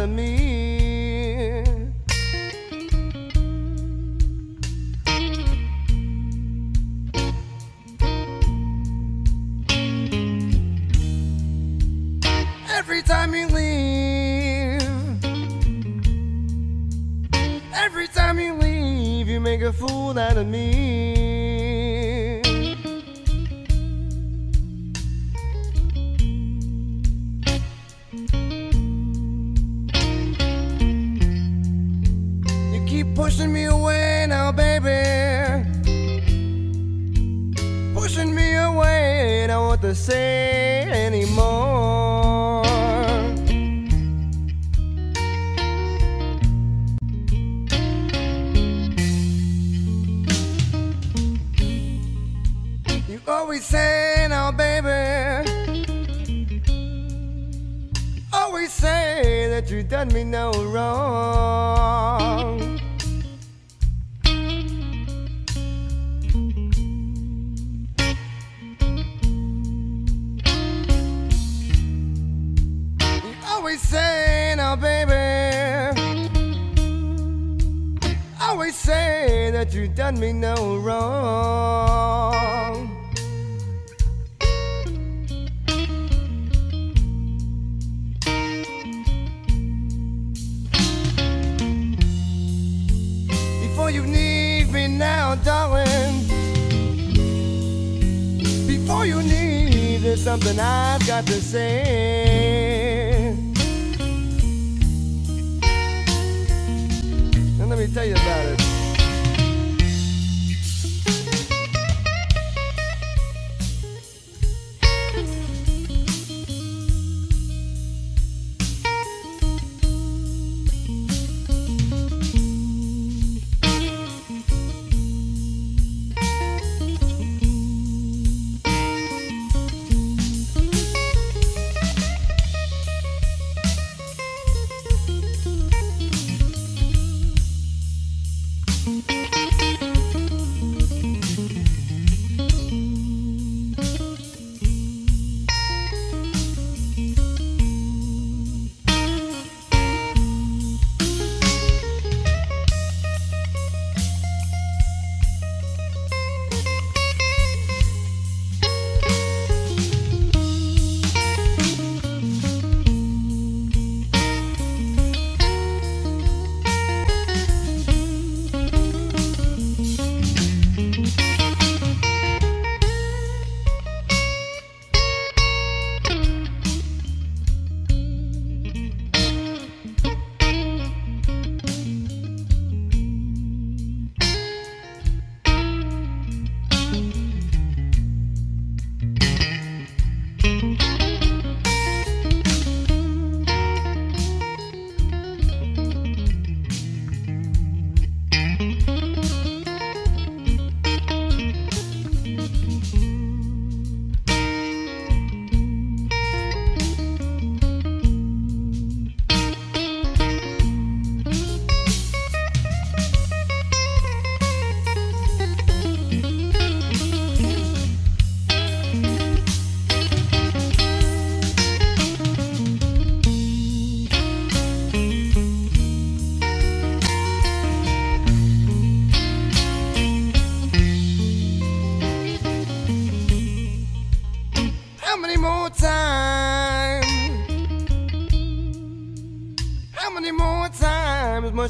of me.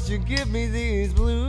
You give me these blues?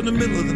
In the middle of the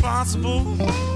I'm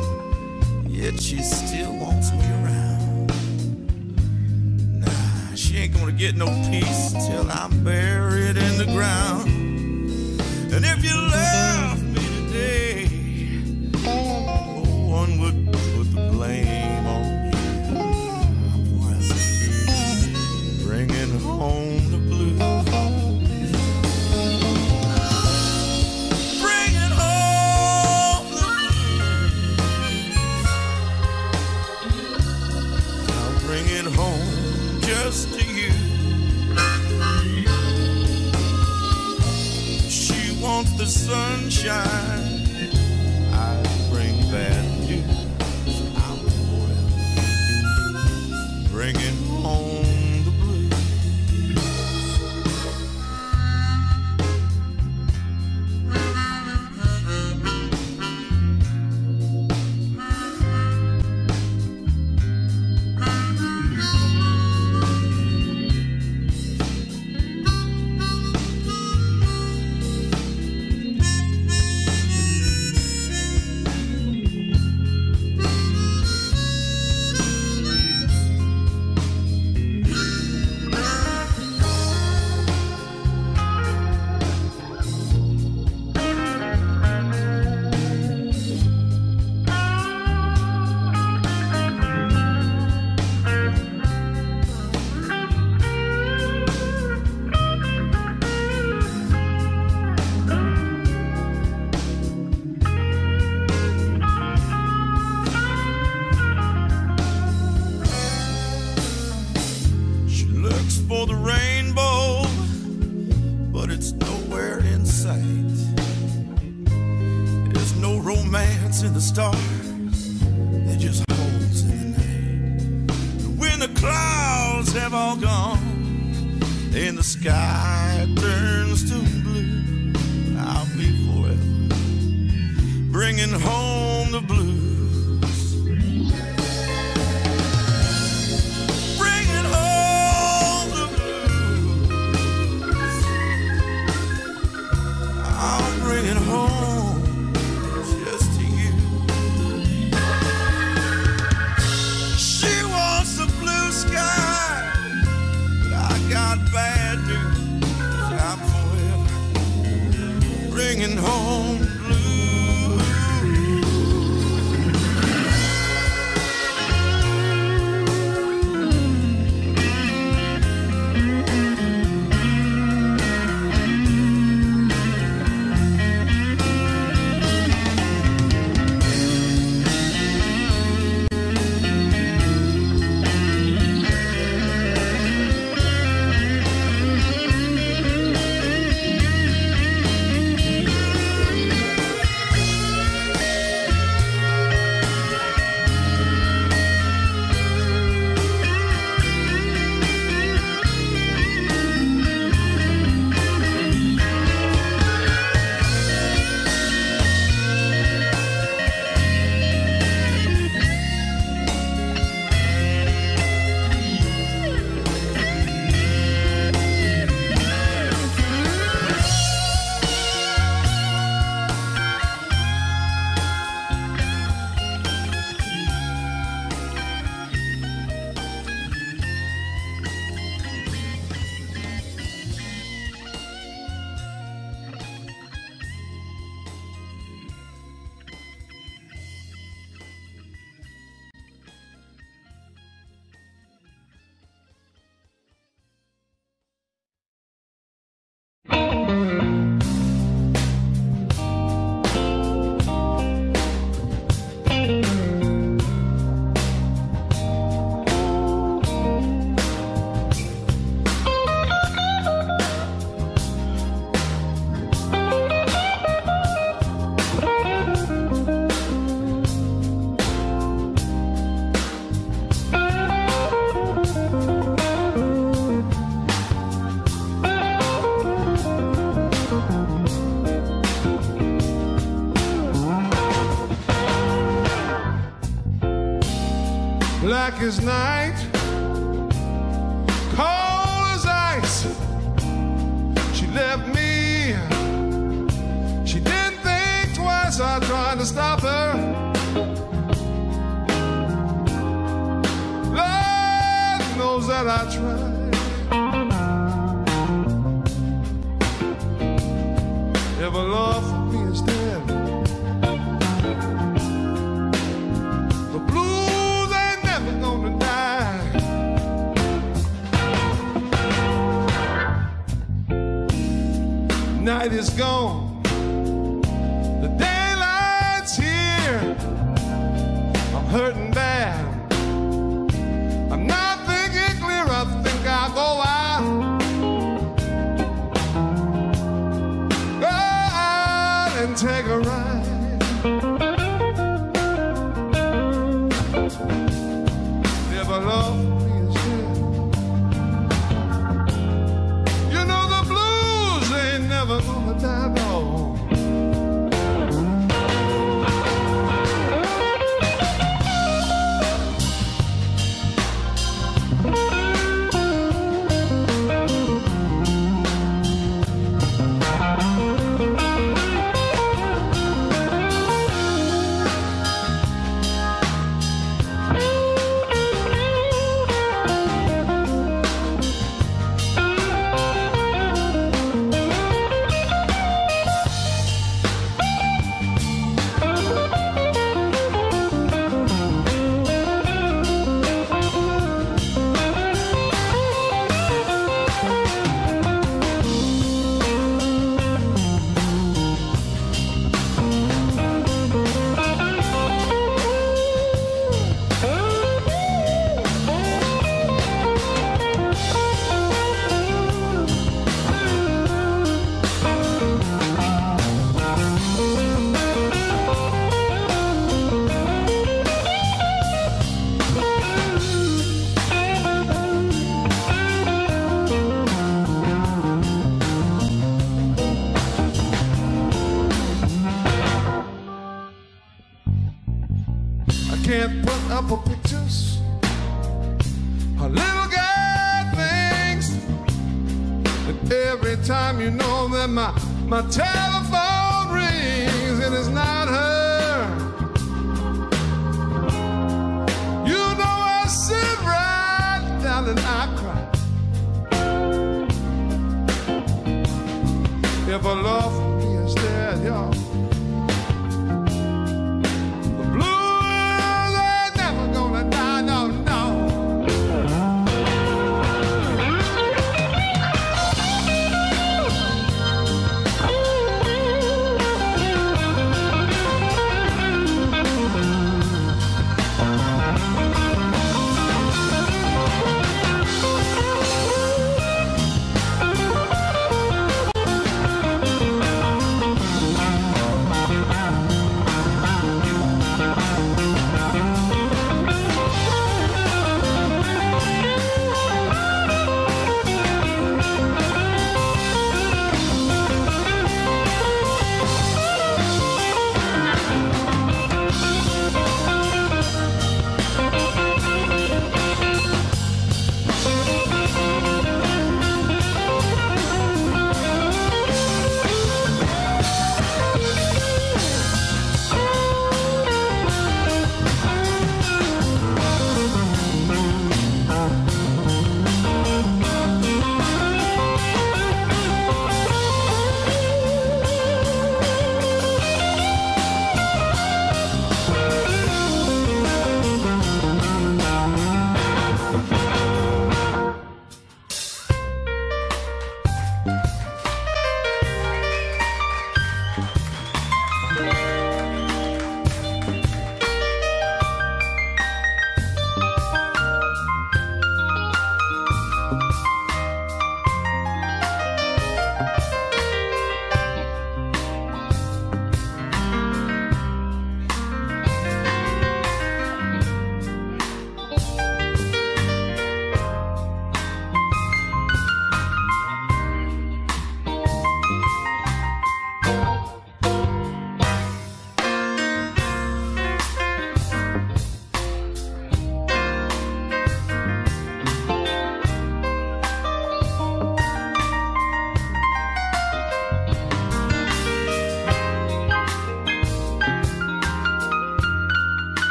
as night,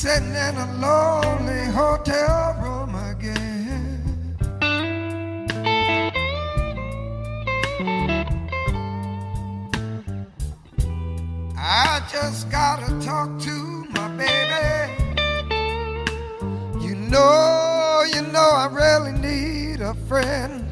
sitting in a lonely hotel room again. I just gotta talk to my baby. You know, you know, I really need a friend.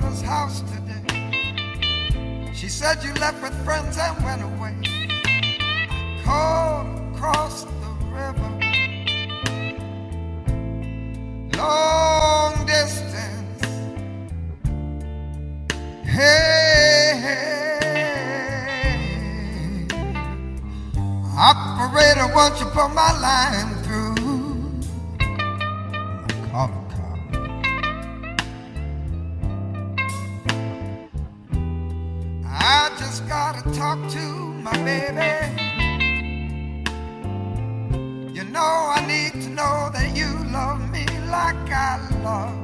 Mother's house today. She said you left with friends and went away. I called across the river long distance. Hey, hey. operator, won't you put my line talk to my baby. You know I need to know that you love me like I love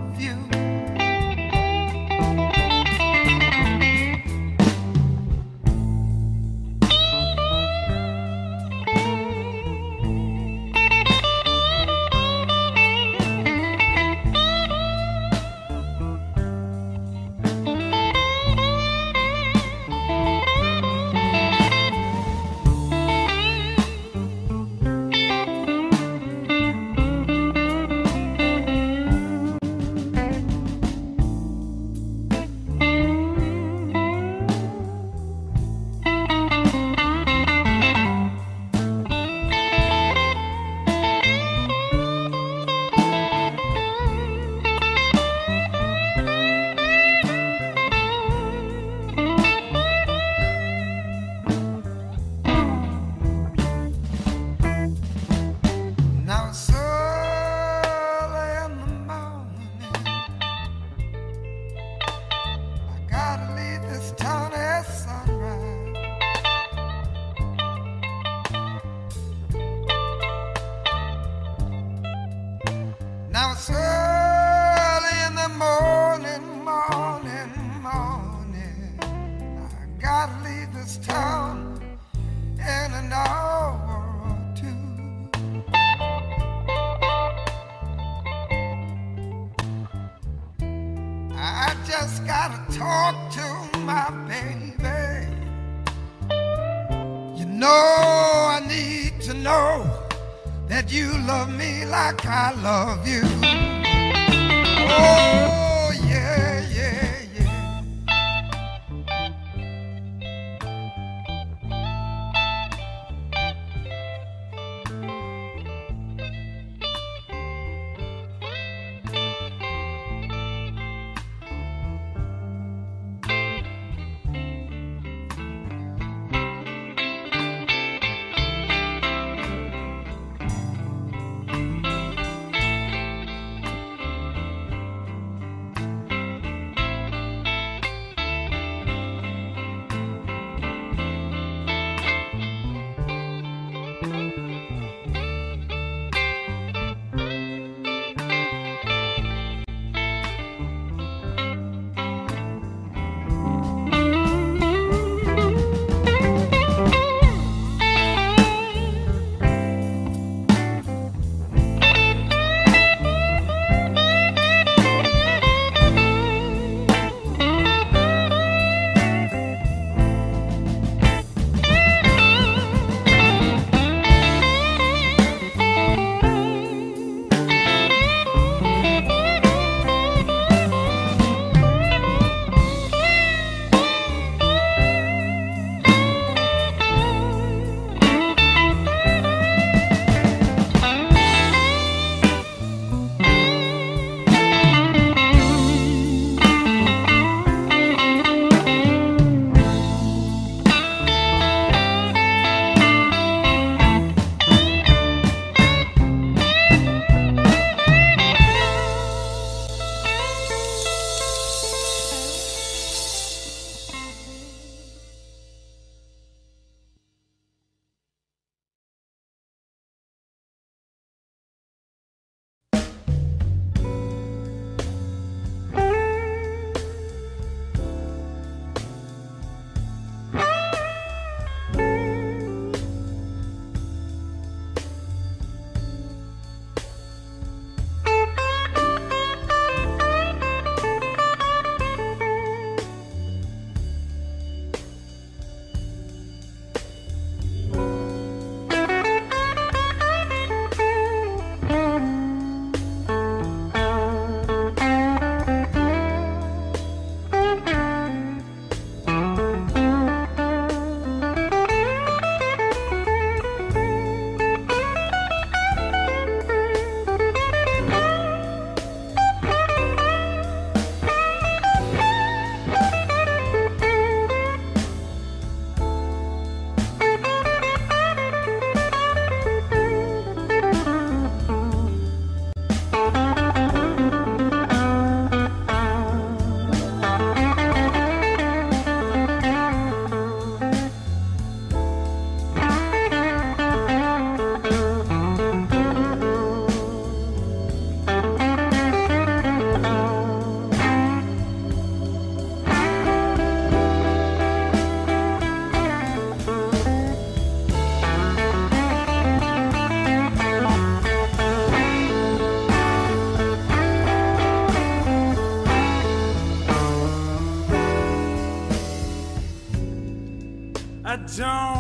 I don't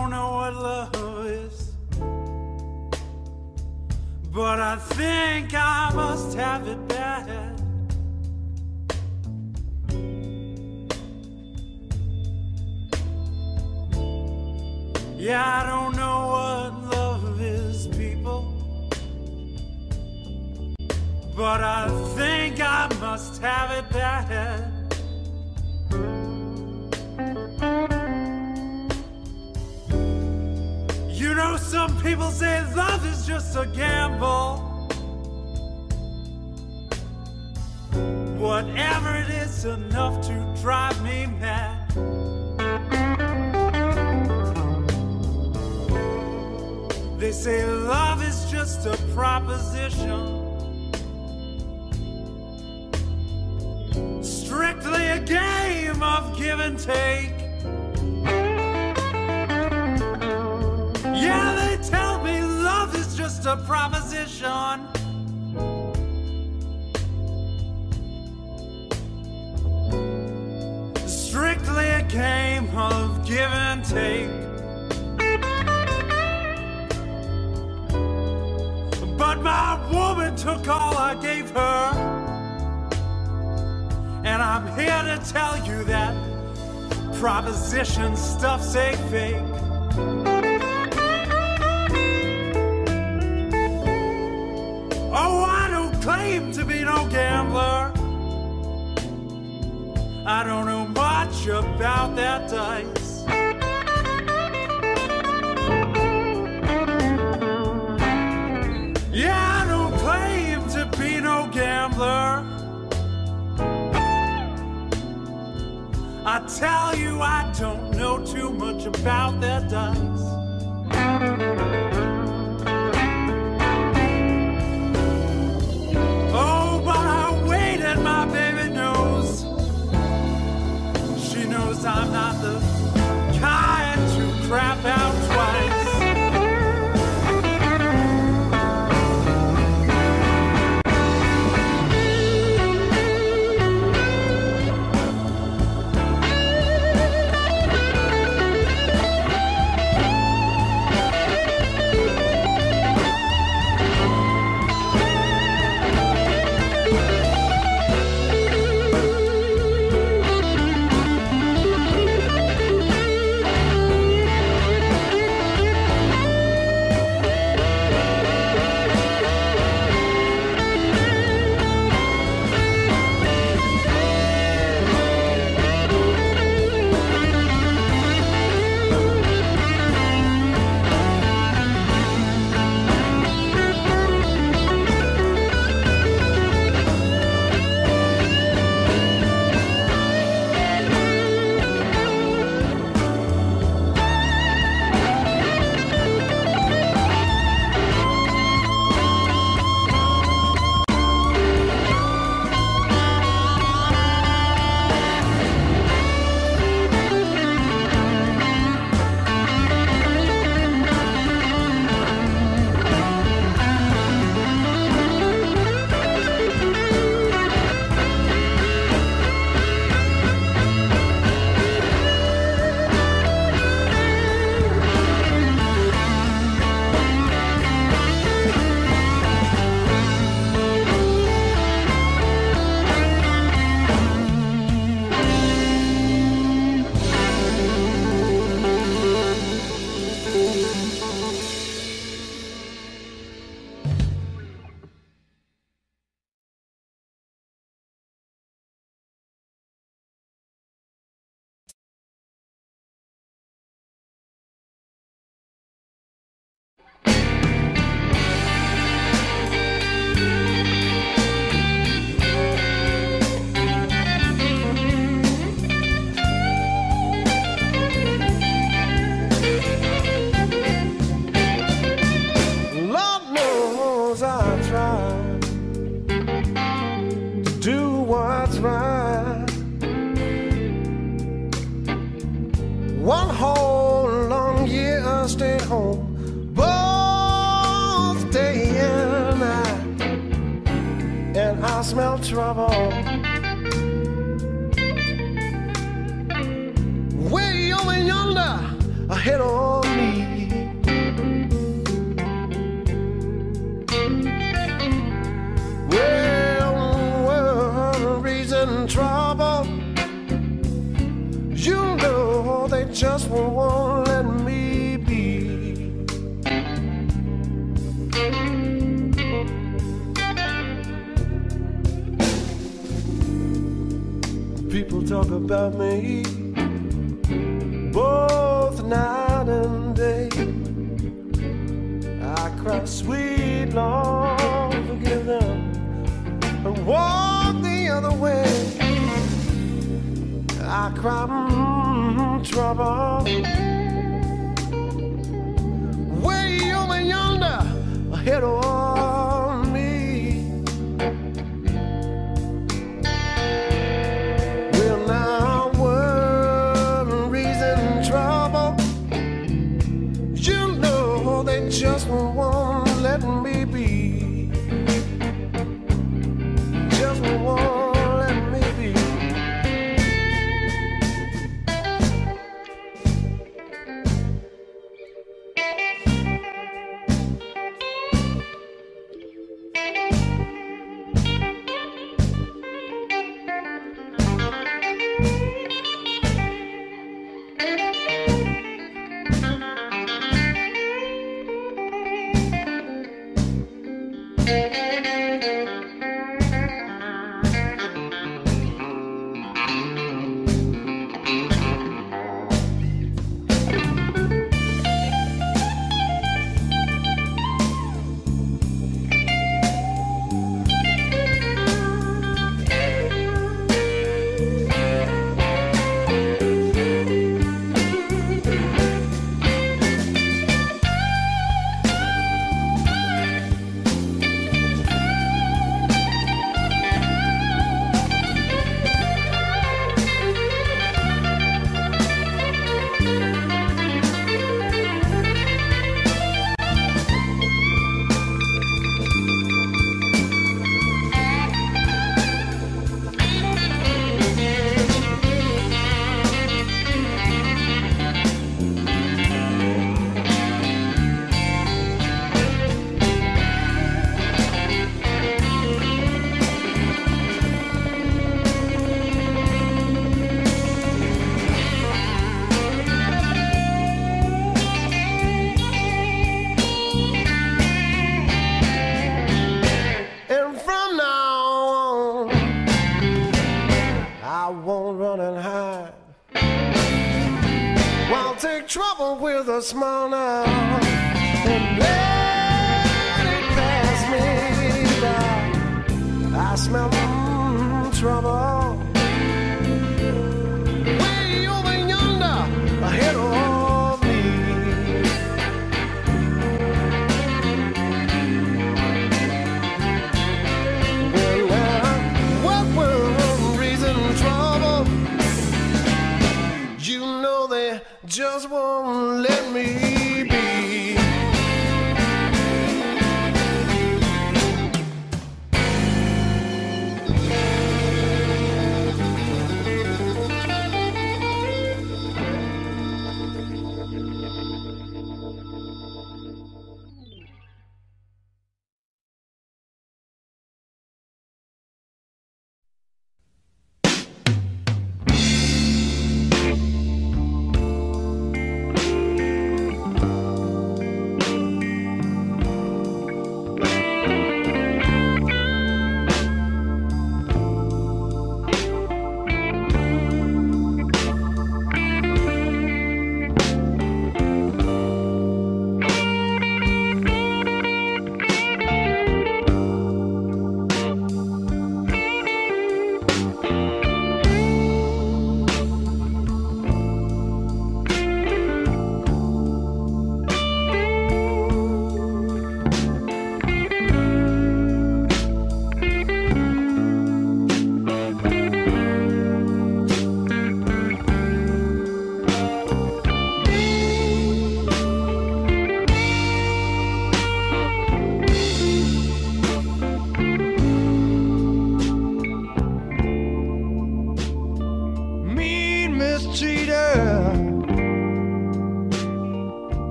trouble with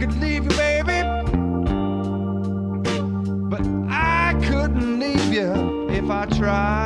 could leave you, baby. But I couldn't leave you if I tried.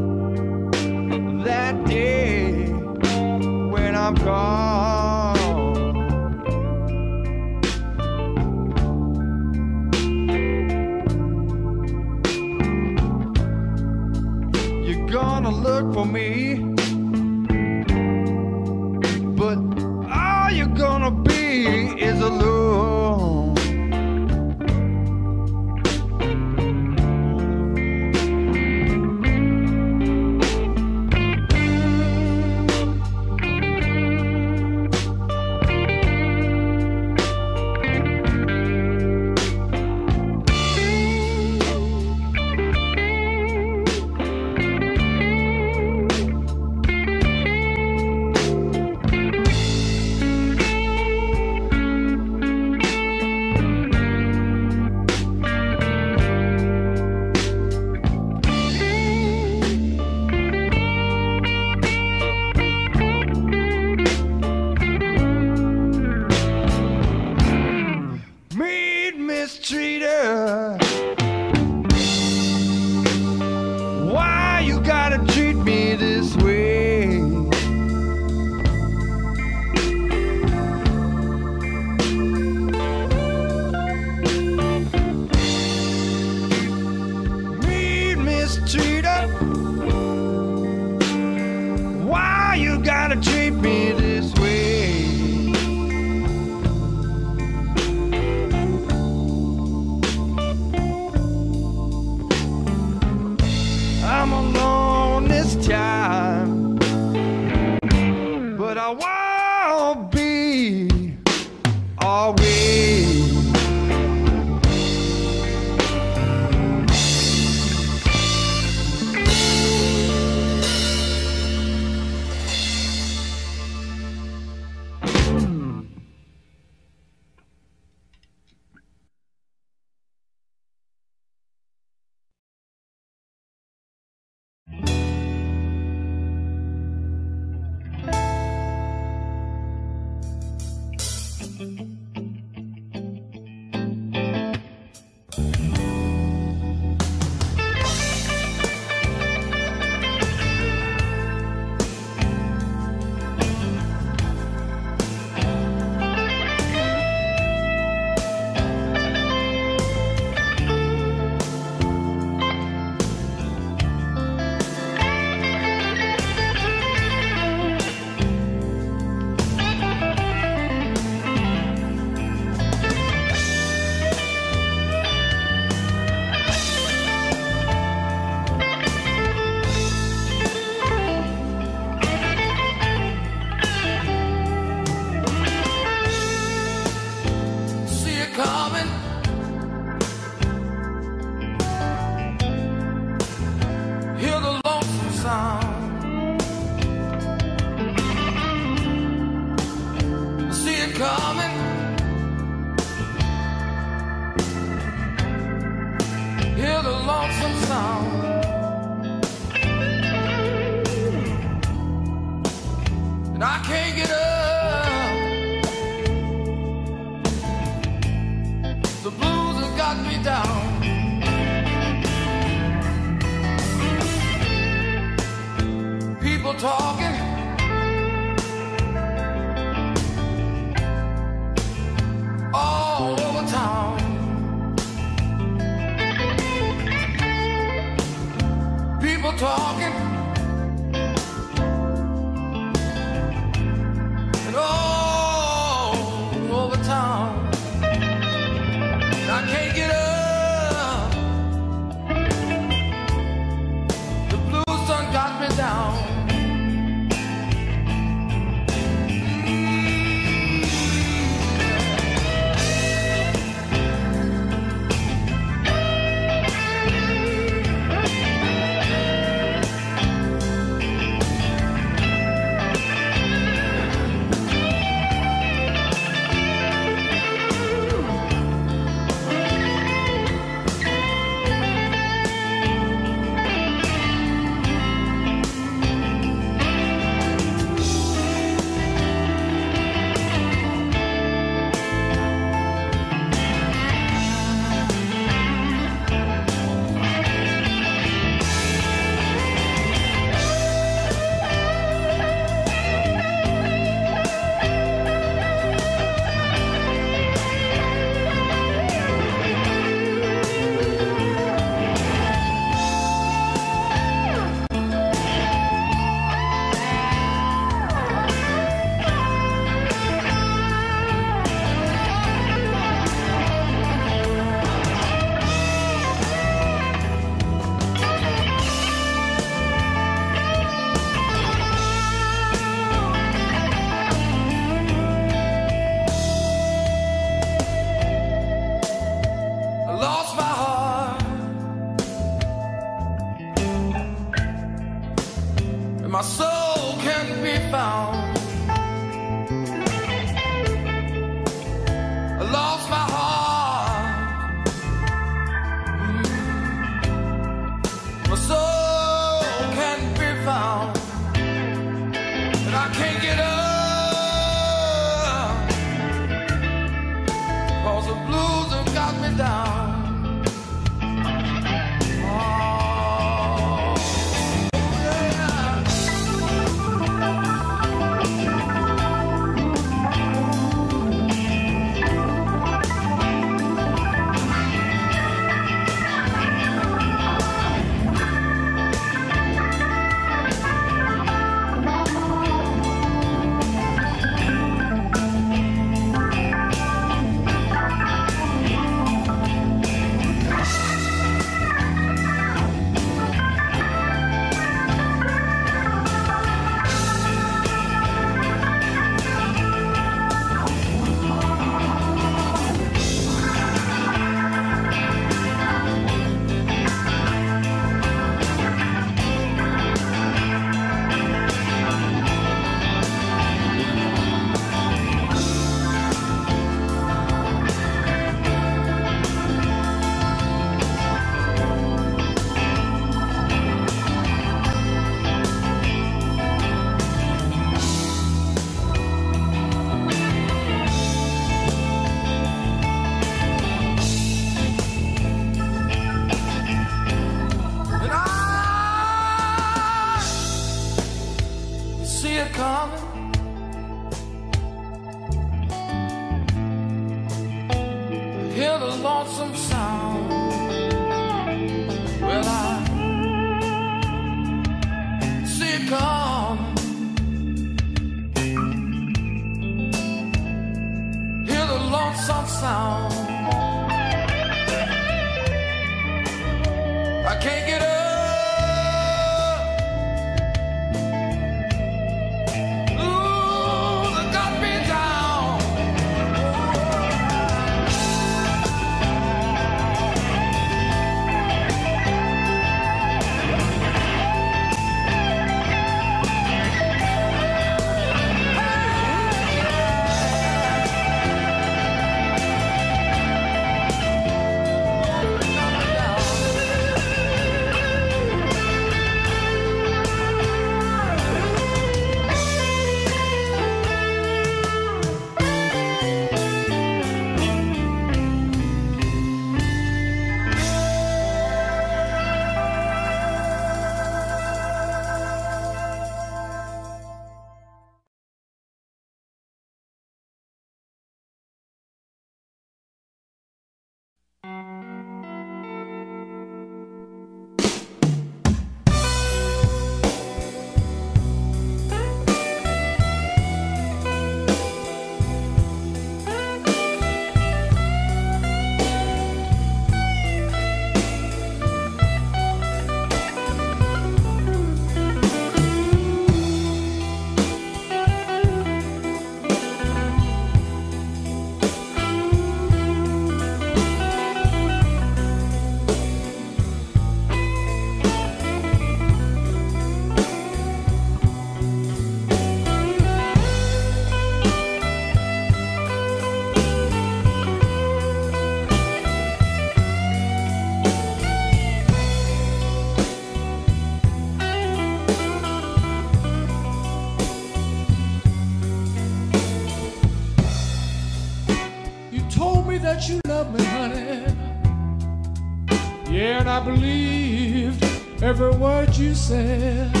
Every word you said.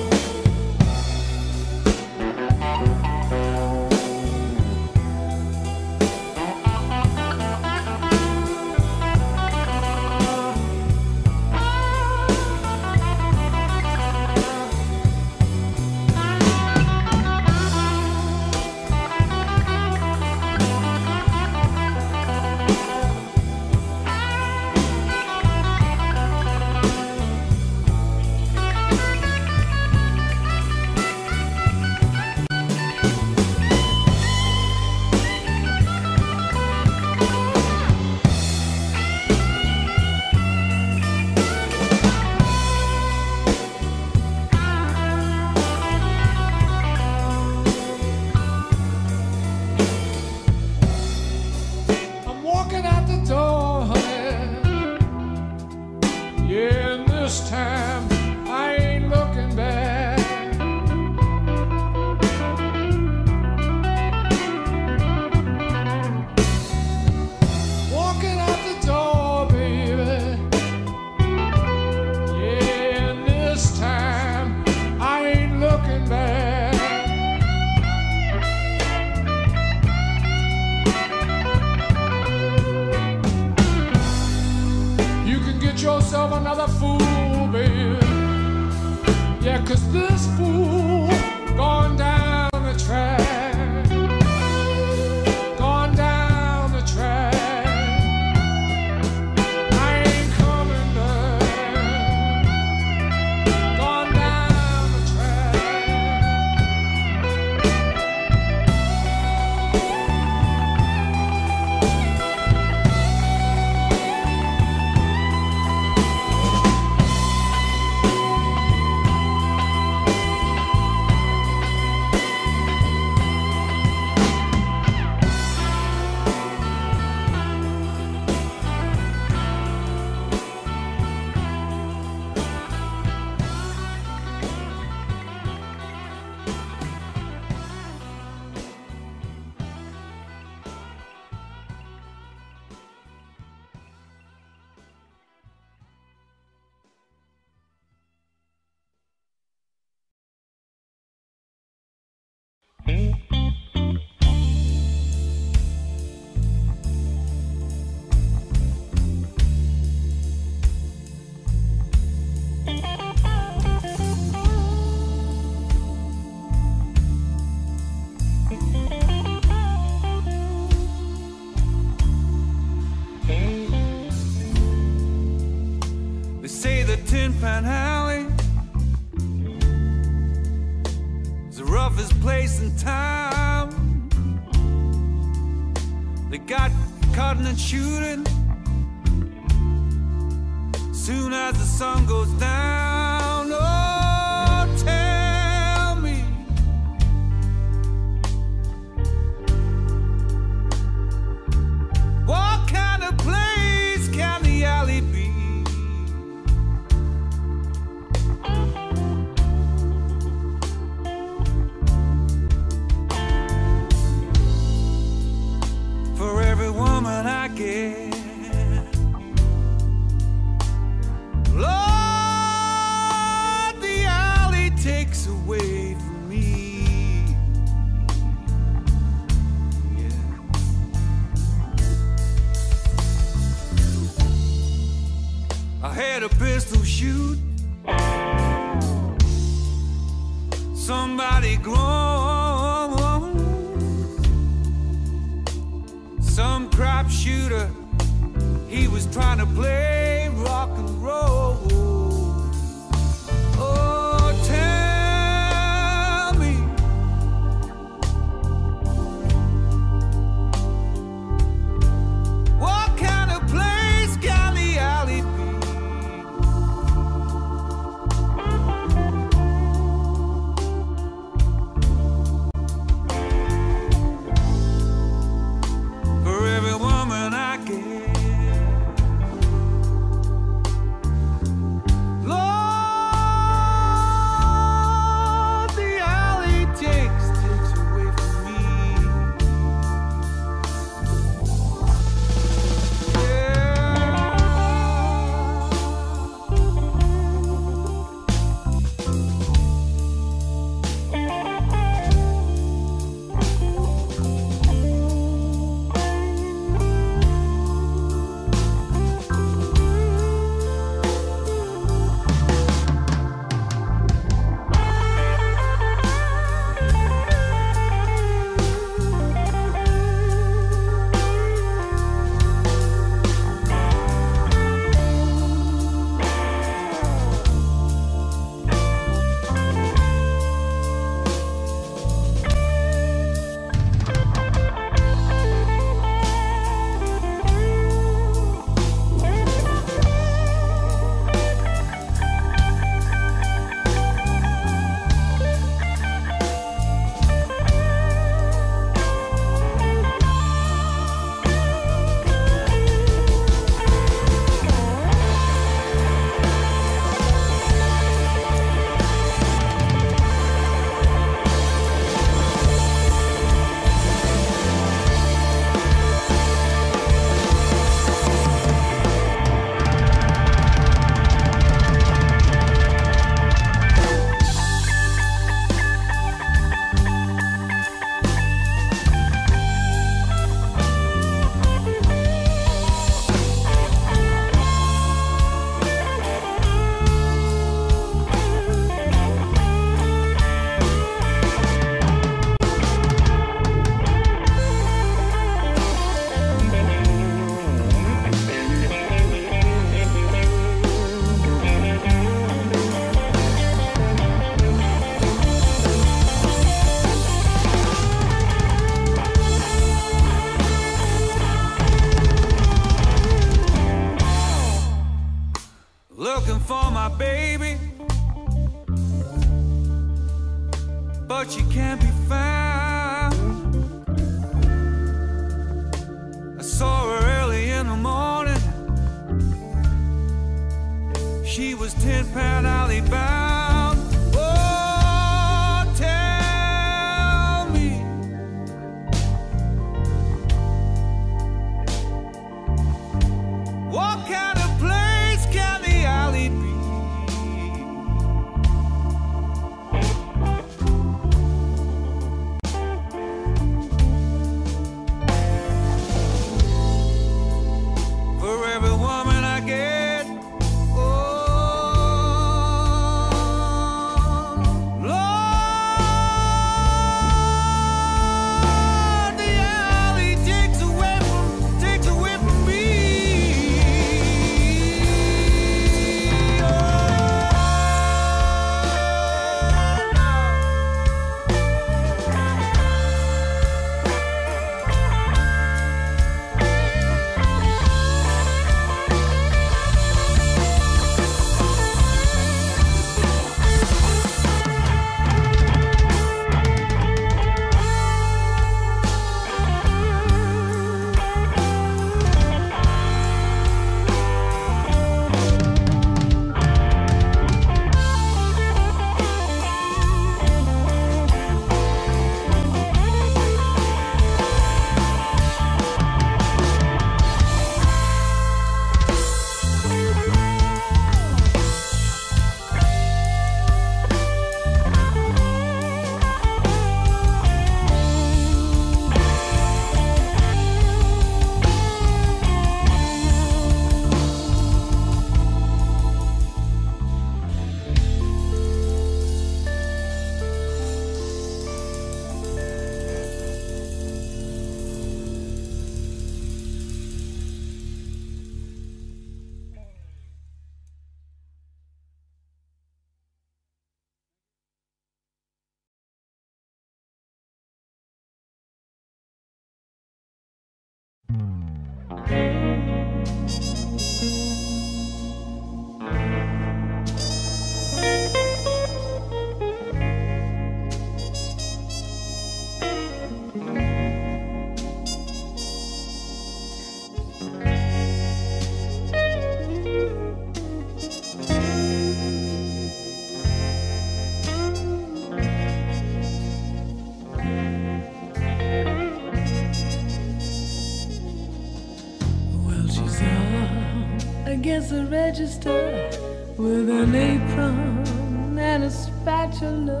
a register with an apron and a spatula.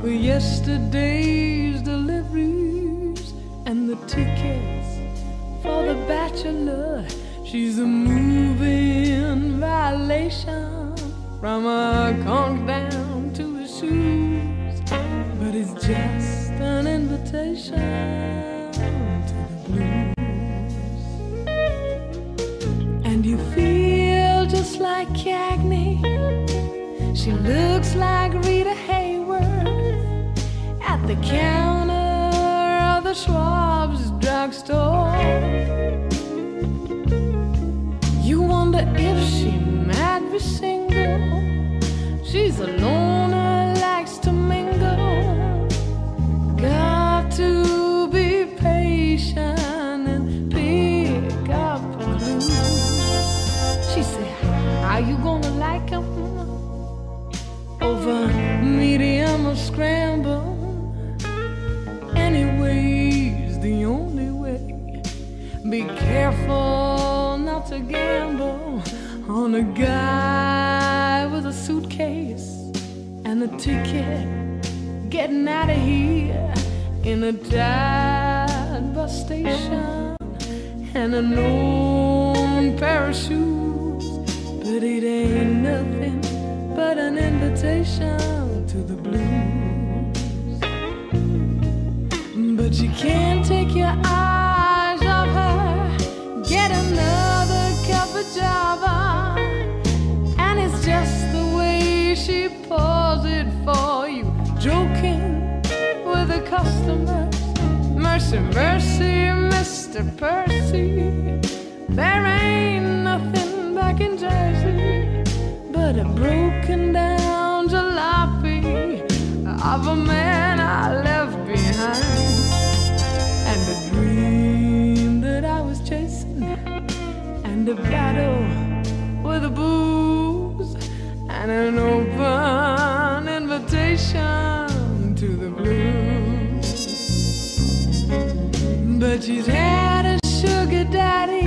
Where yesterday and a battle with a booze and an open invitation to the blues. But she's had a sugar daddy.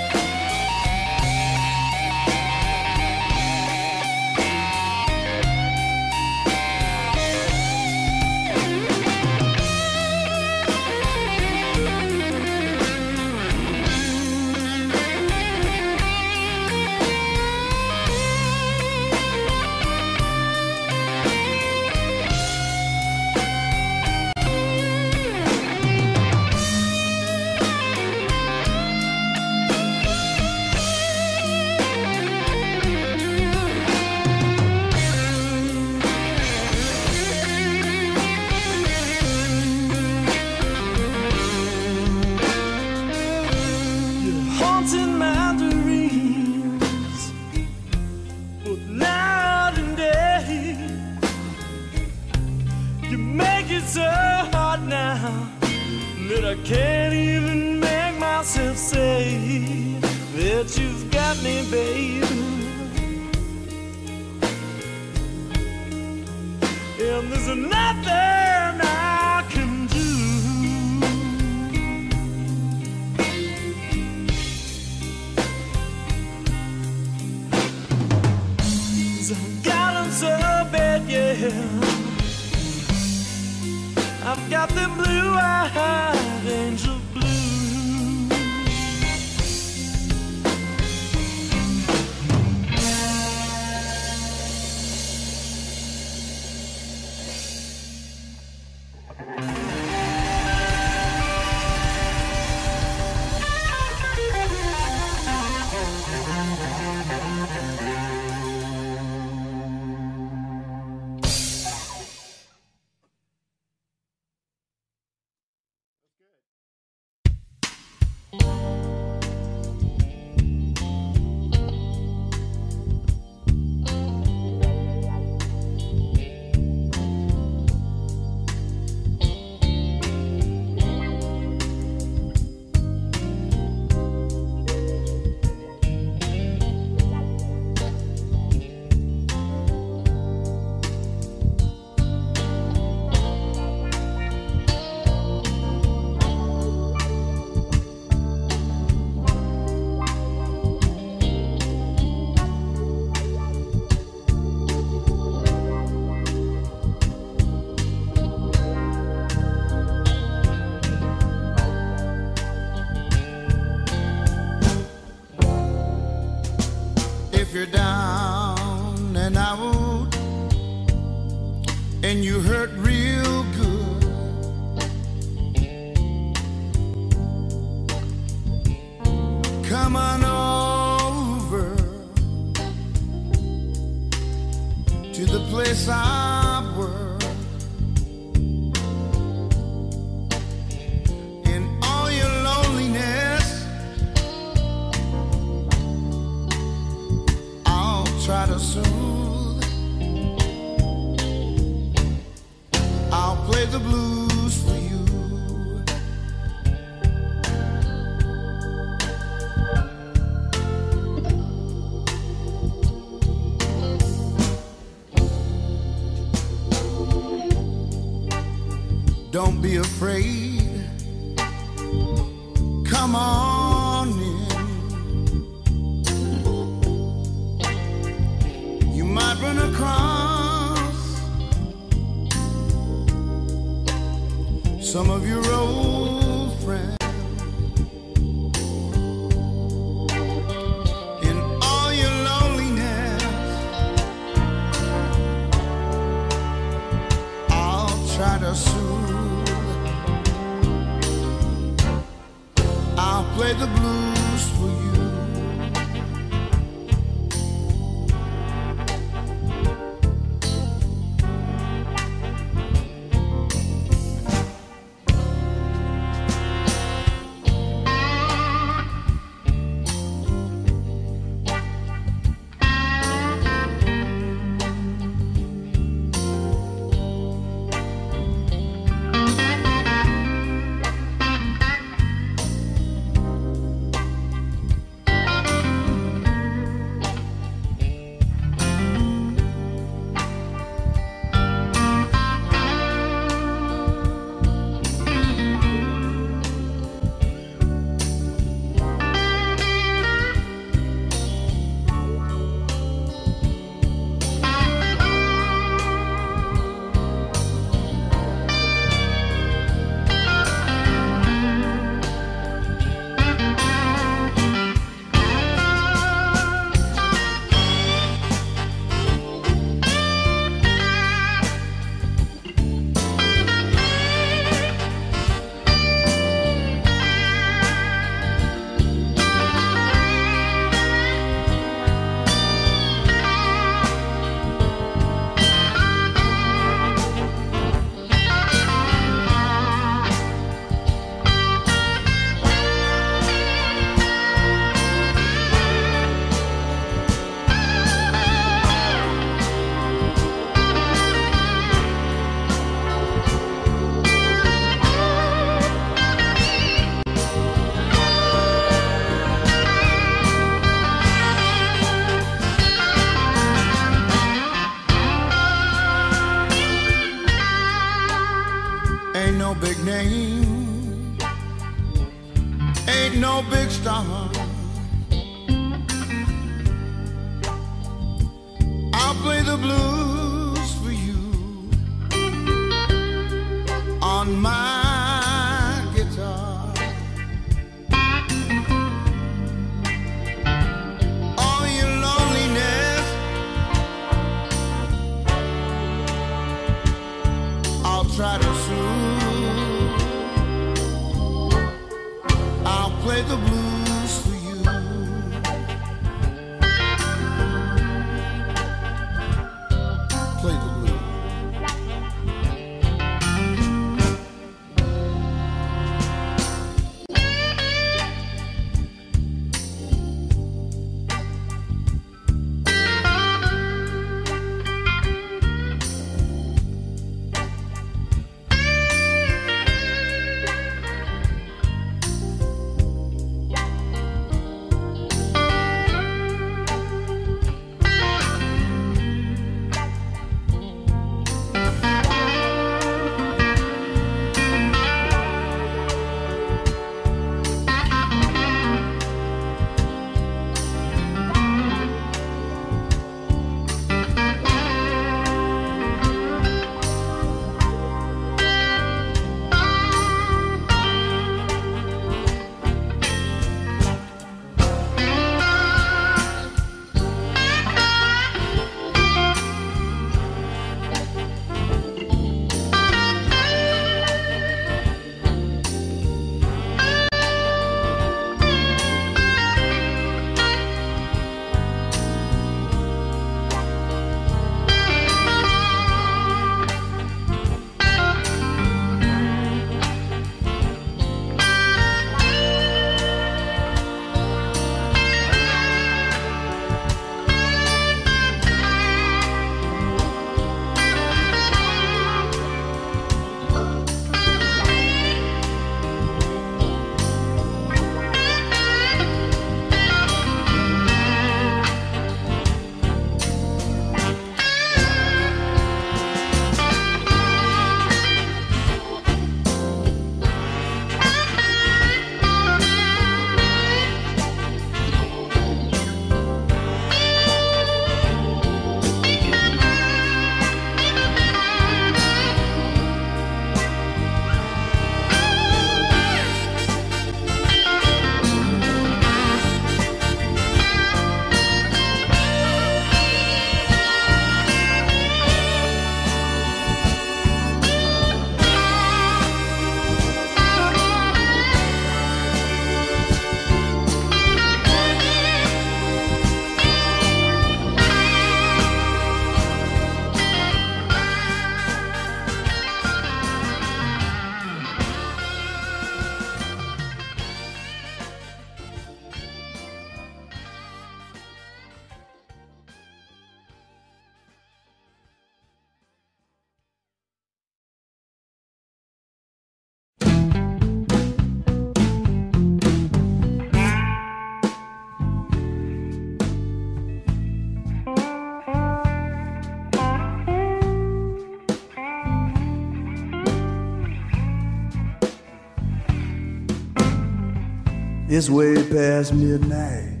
It's way past midnight.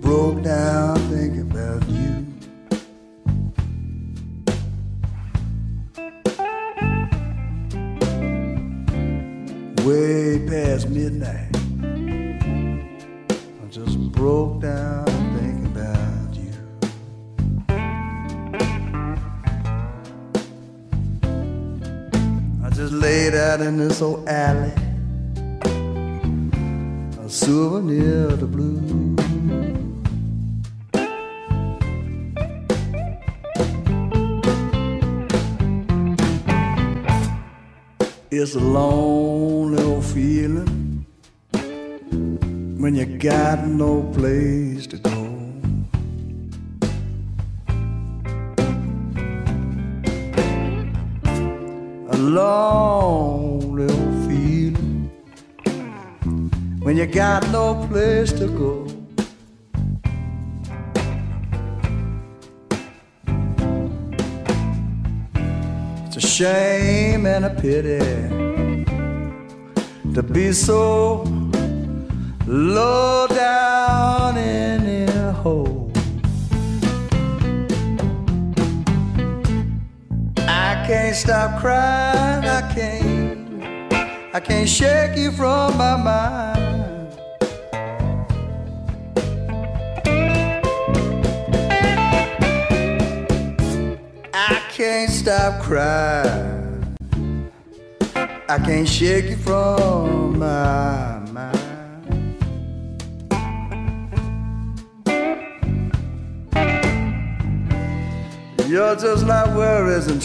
Broke down thinking about you. Way past midnight. I just broke down thinking about you. I just laid out in this old alley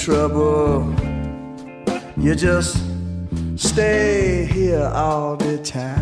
trouble. You just stay here all the time.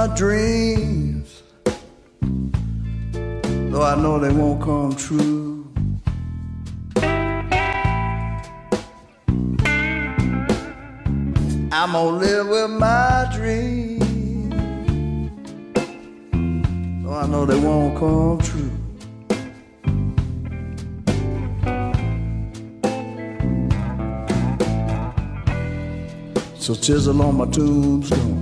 My dreams, though I know they won't come true. I'm gonna live with my dreams, though I know they won't come true. So chisel on my tombstone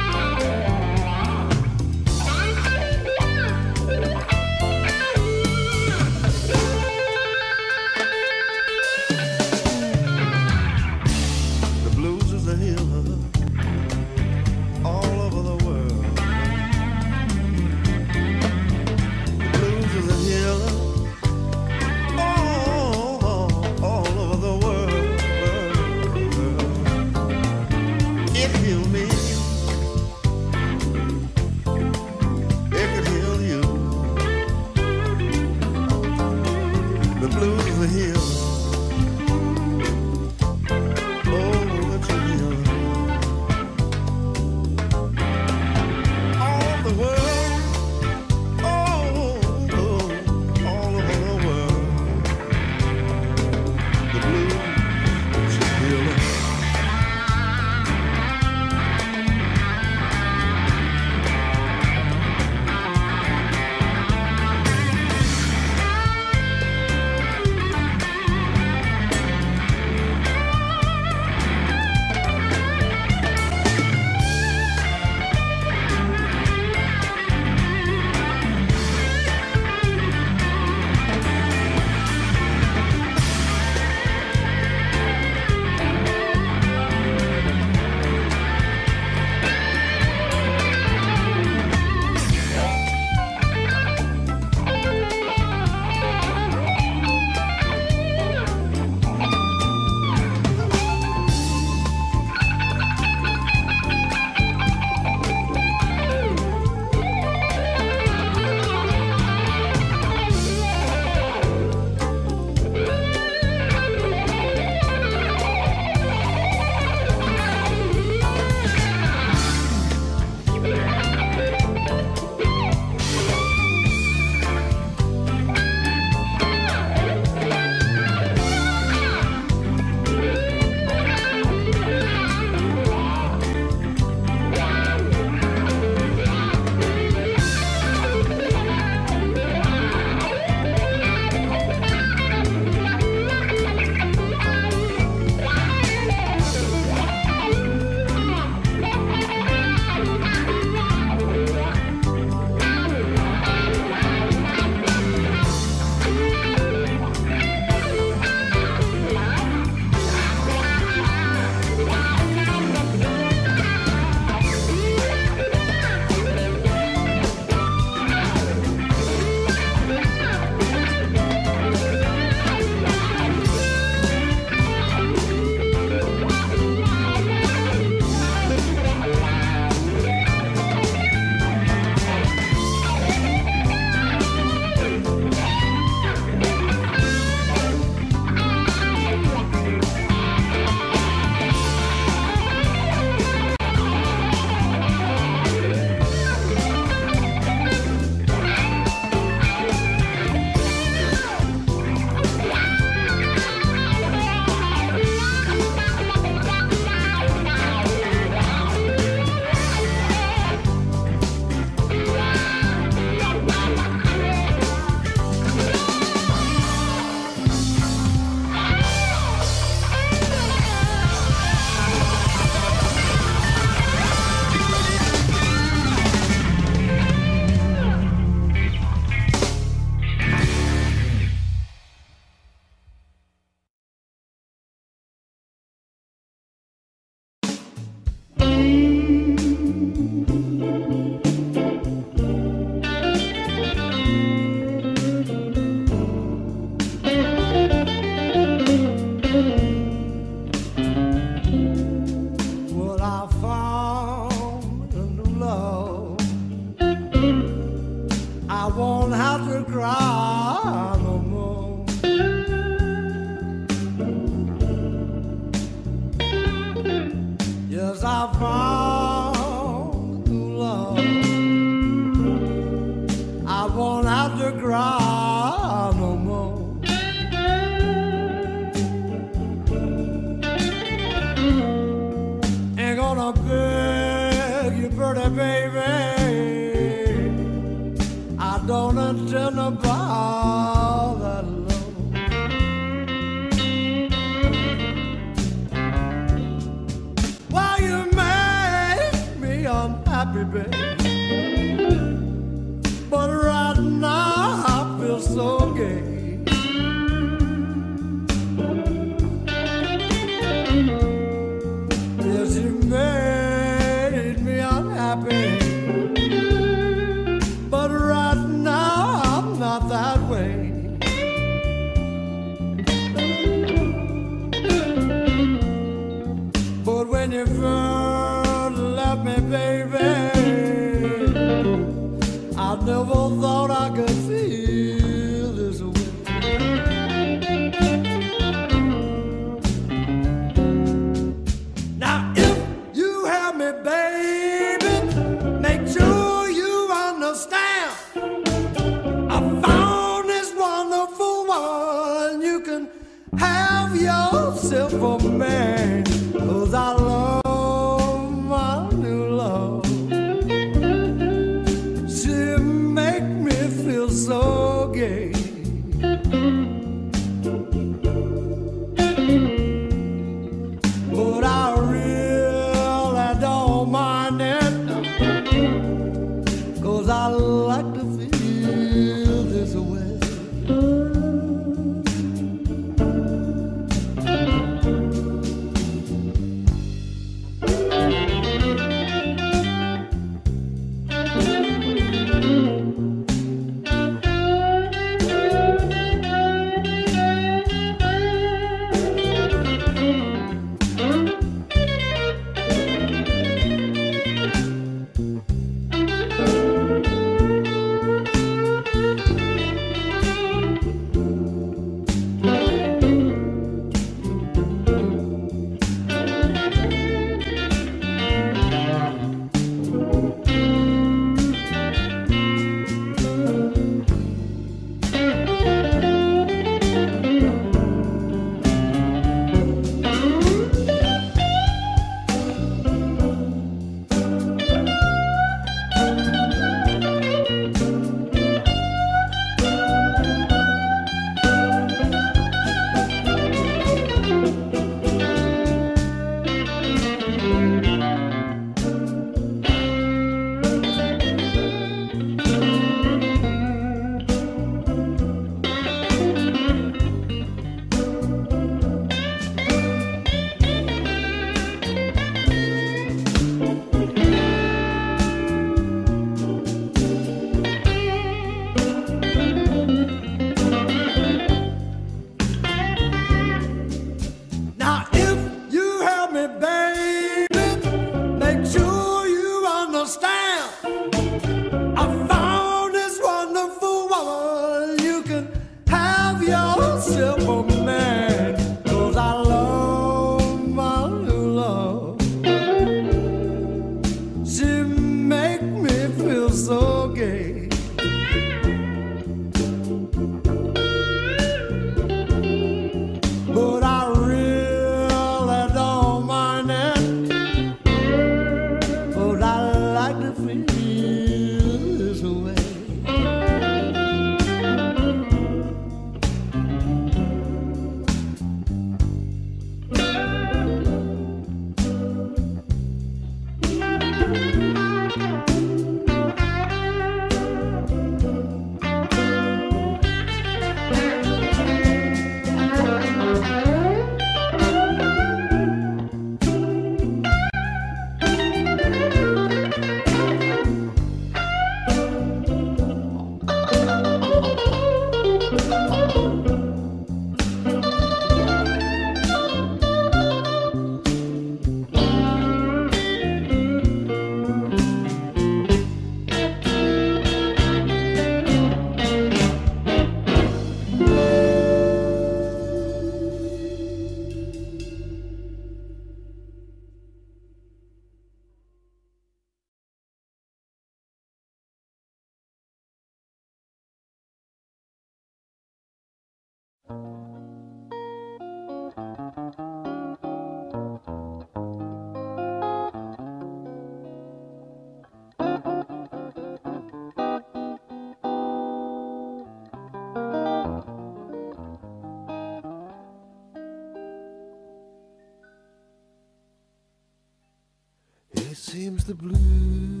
the blues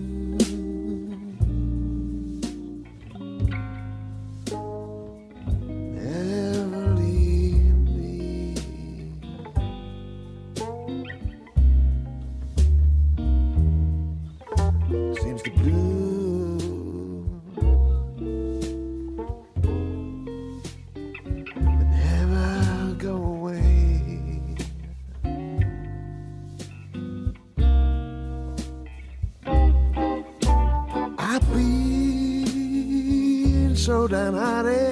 so damn hot.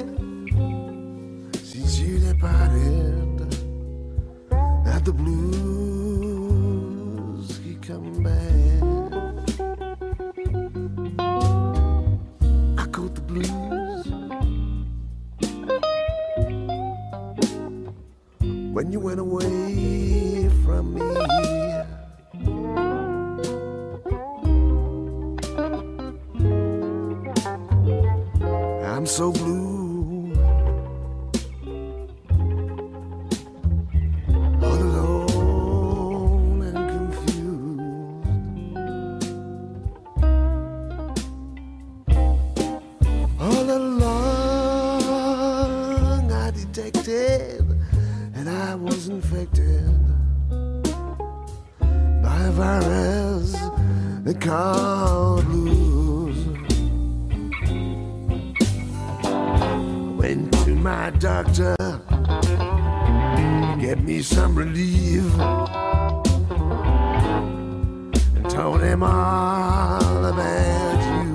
my doctor. Get me some relief. And told him all about you.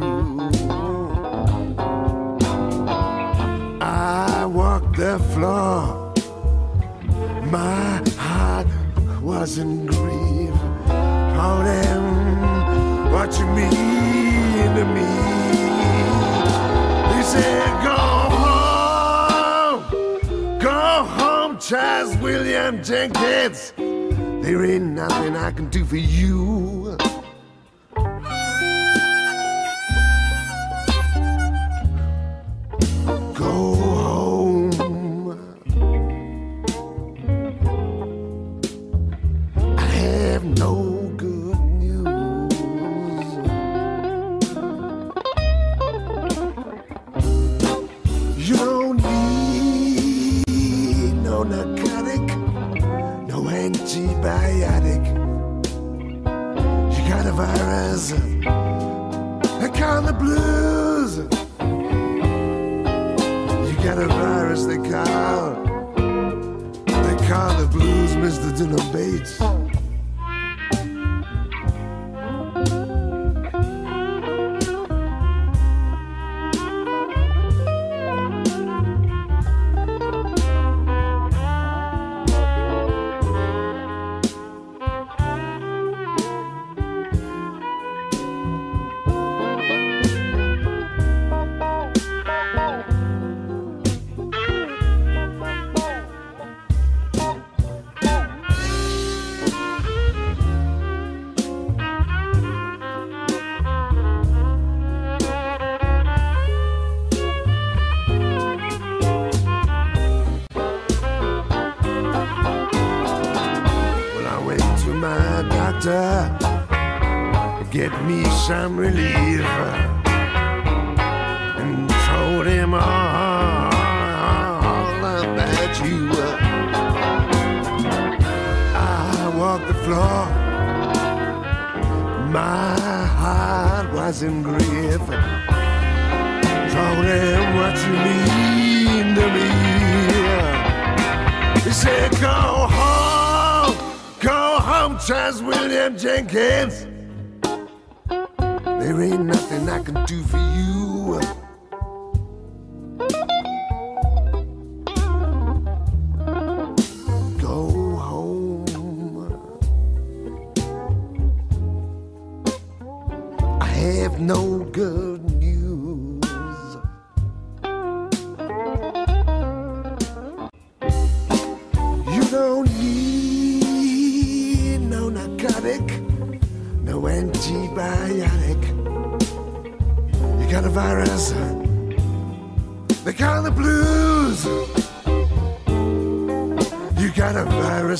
I walked the floor. My heart was in grief. Told him what you mean to me. He said, Go. Charles William Jenkins. There ain't nothing I can do for you.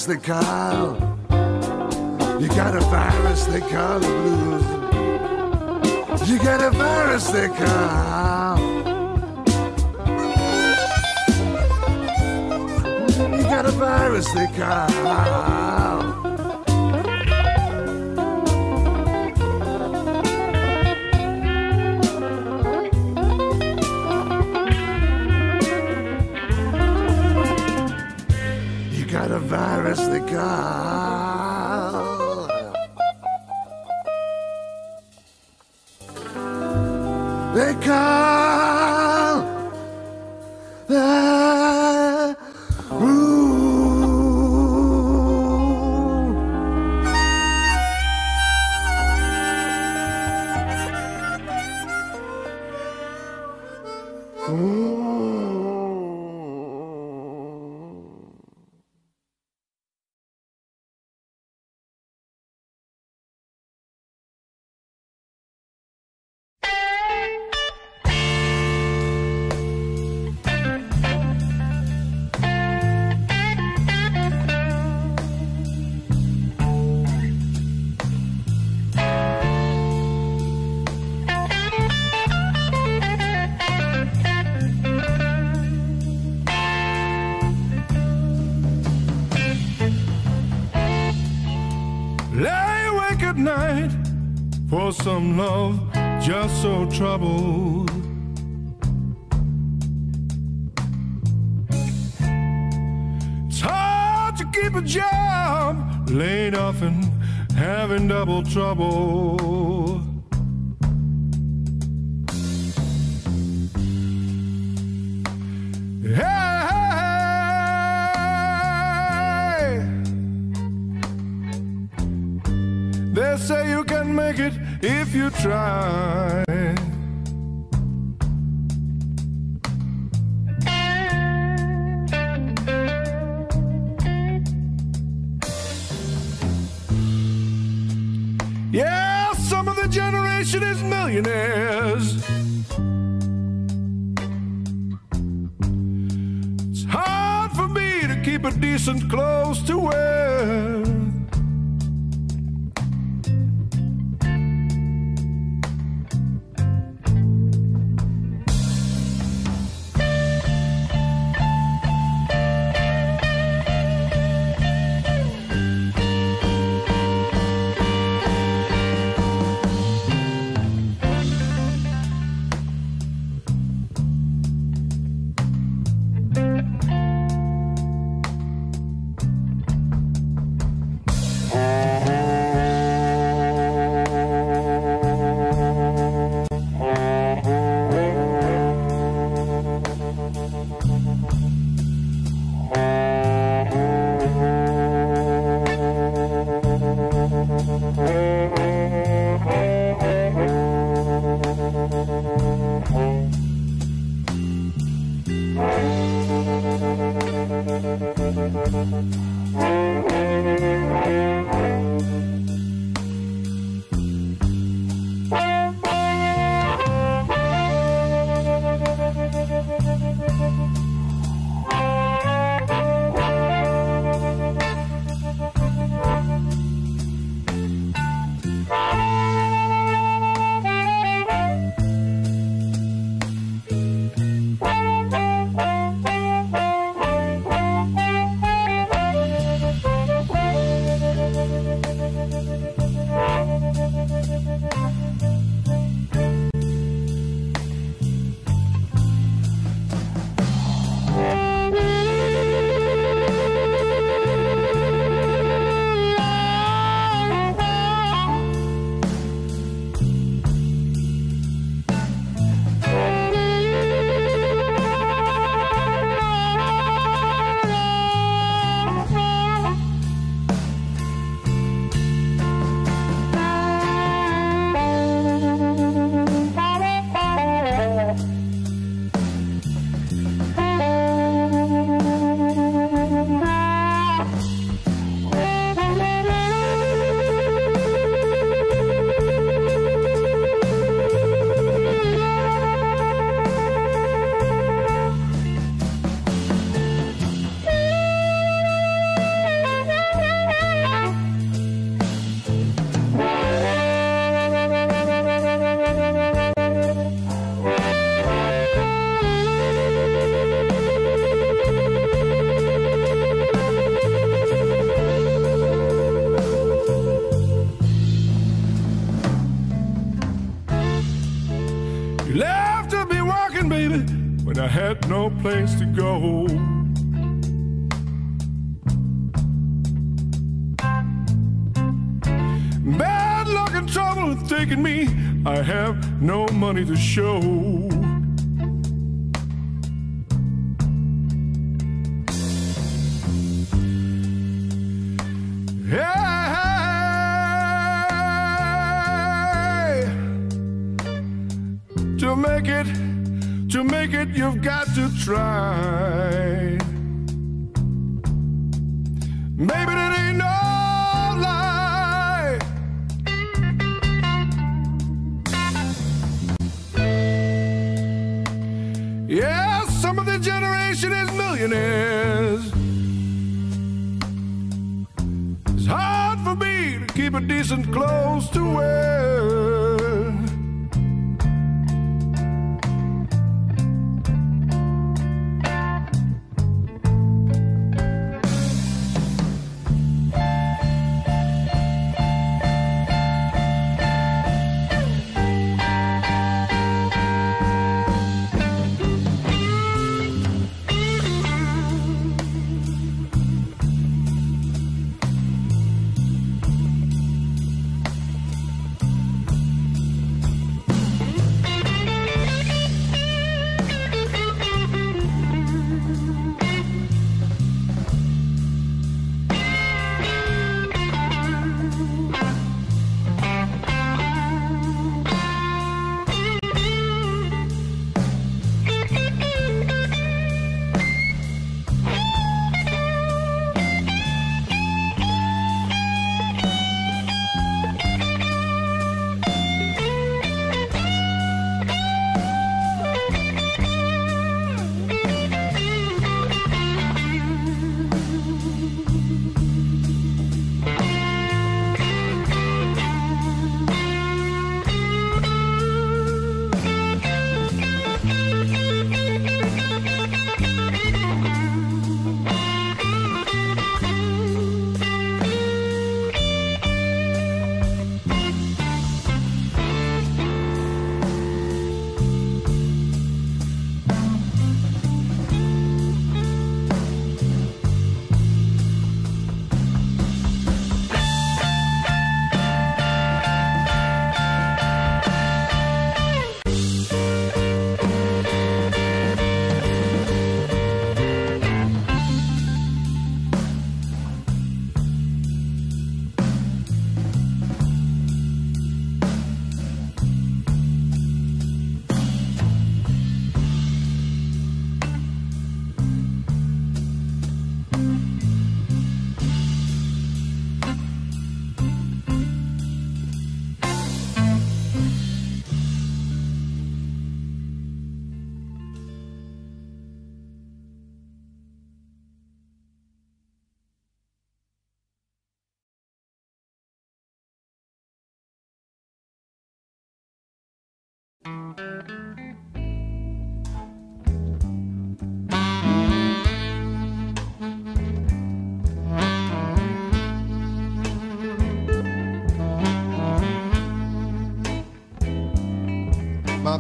the car. Taken me. I have no money to show. Hey, to make it, to make it, you've got to try. Maybe millionaires. It's hard for me to keep a decent clothes to wear.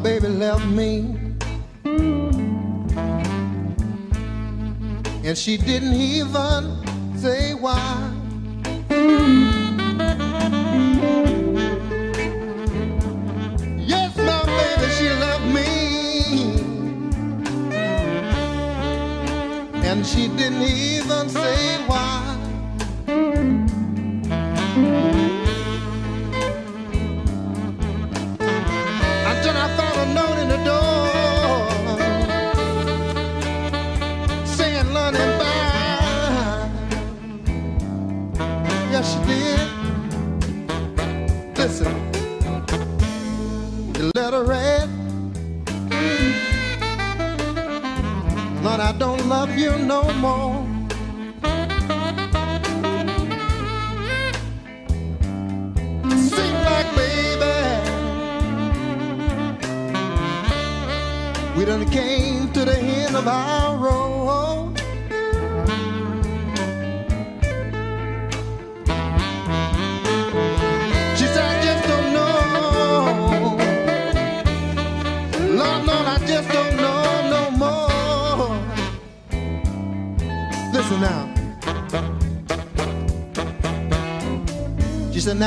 Baby left me. And she didn't even say why. Yes, my baby, she left me. And she didn't even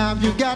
time you got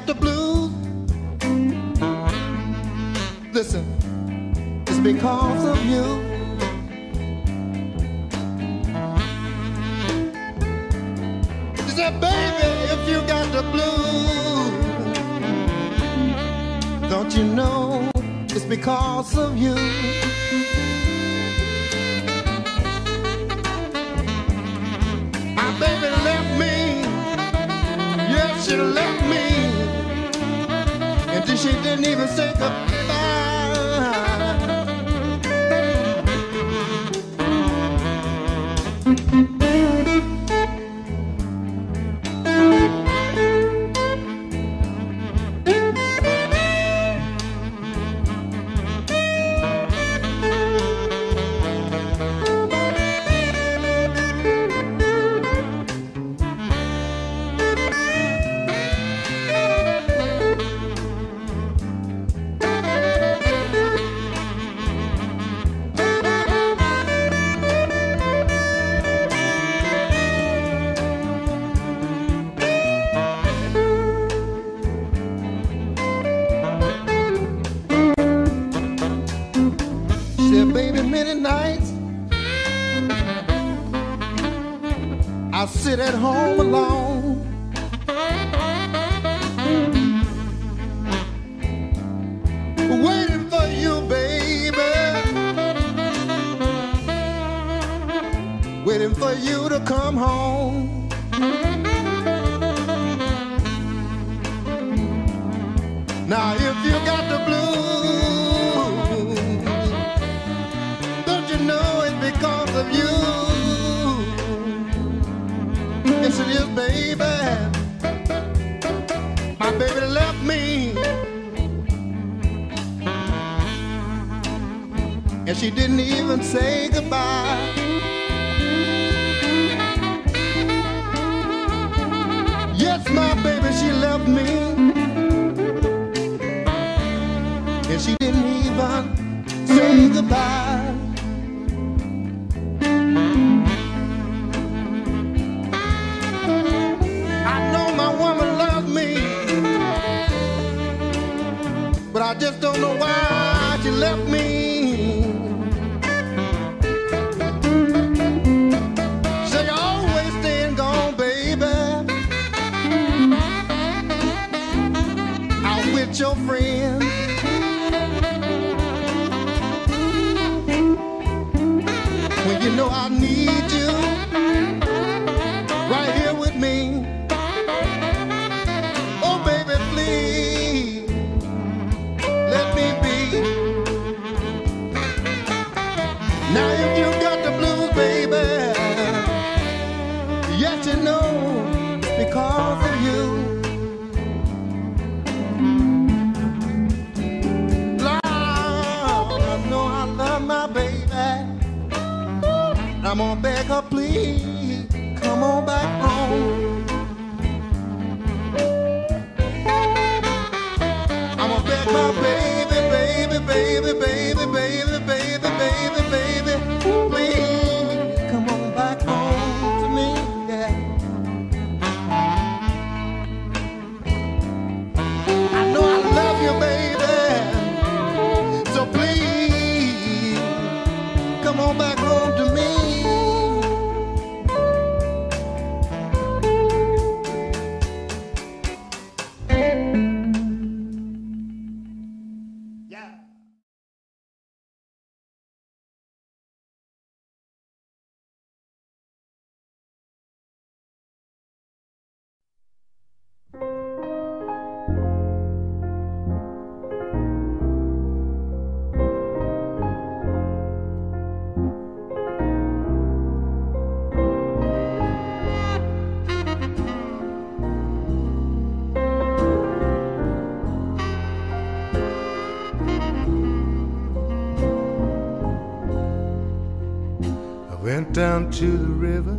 down to the river,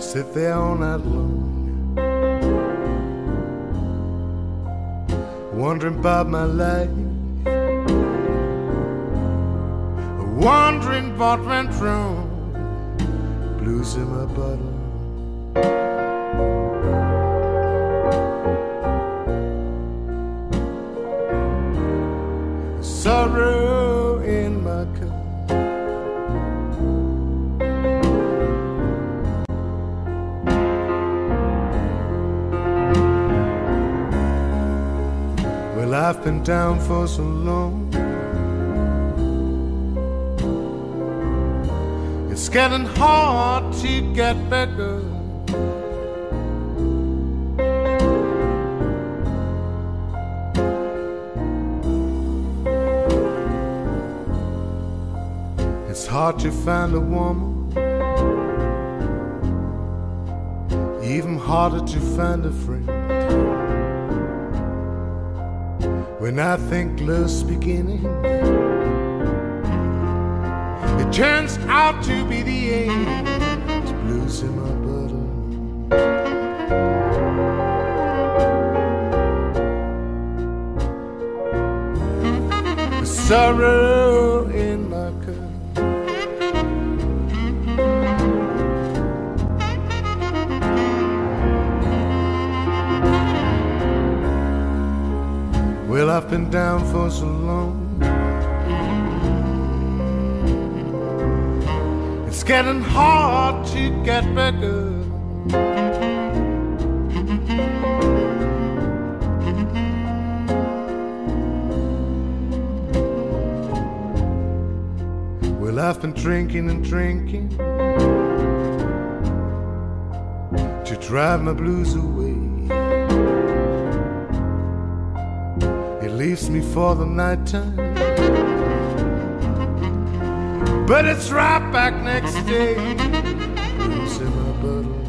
sit there all night long, wondering about my life, wondering what went wrong, blues in my bottle. Been down for so long. It's getting hard to get better. It's hard to find a woman, even harder to find a friend. When I think love's beginning, it turns out to be the end. It's blues in my bottle. Sorrow I've been down for so long. It's getting hard to get better. Well, I've been drinking and drinking to drive my blues away. It me for the nighttime. But it's right back next day. Blues in my bottle.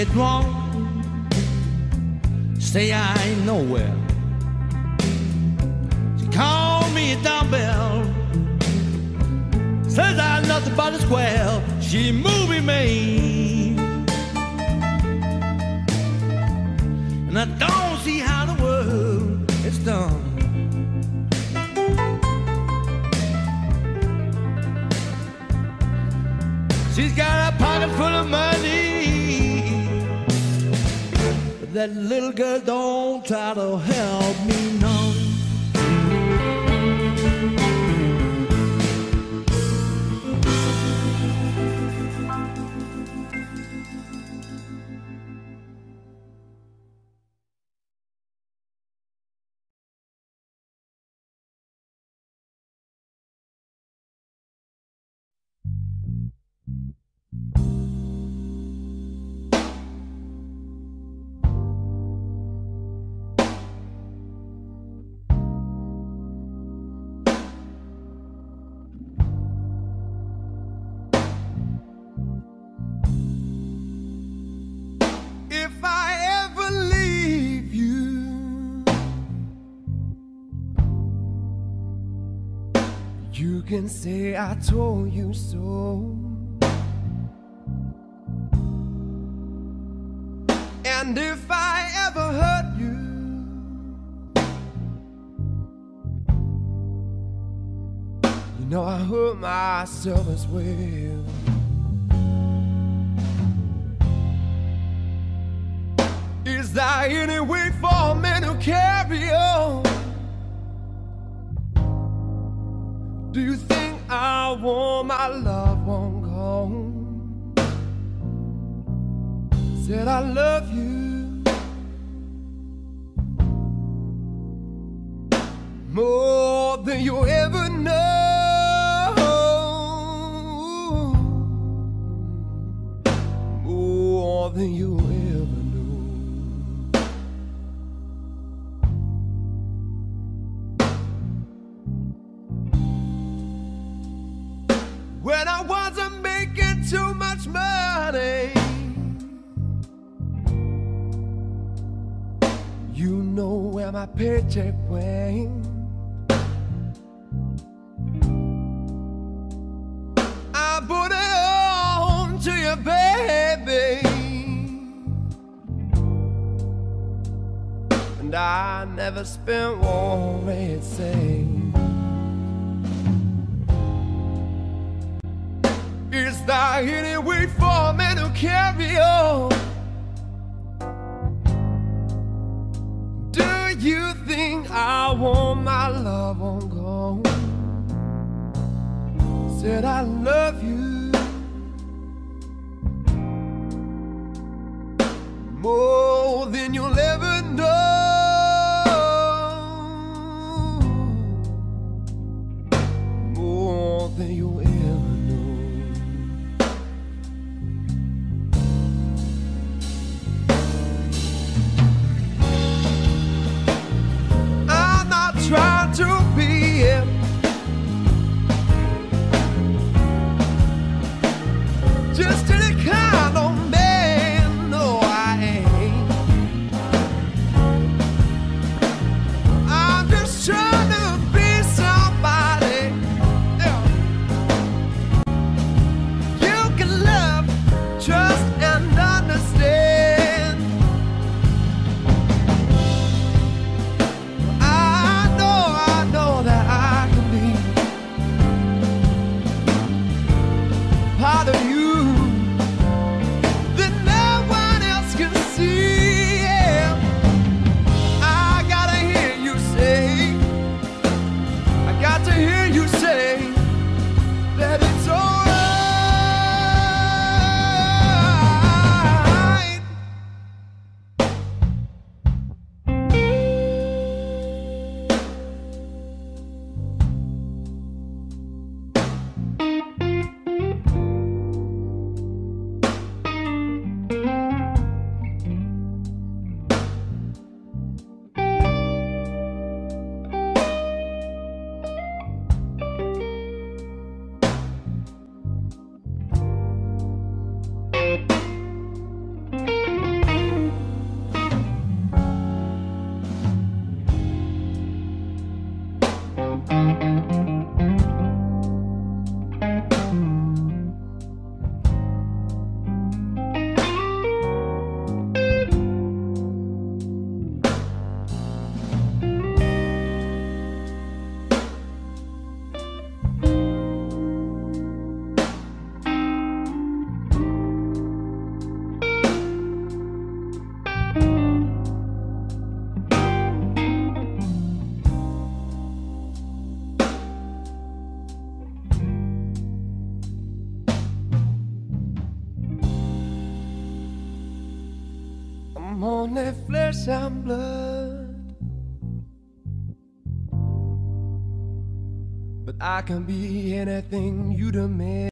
Say wrong. ain't I nowhere. Can say I told you so. And if I ever hurt you, you know I hurt myself as well. Is there any way for me to carry on? Do you think I want my loved one gone? Said I love you more than you ever know. More than you my paycheck went. I put it on to you, baby. And I never spent one red cent. Is there any way for me to carry on? I want my love on gone? Said I love you more than you'll ever know. And blood. But I can be anything you demand.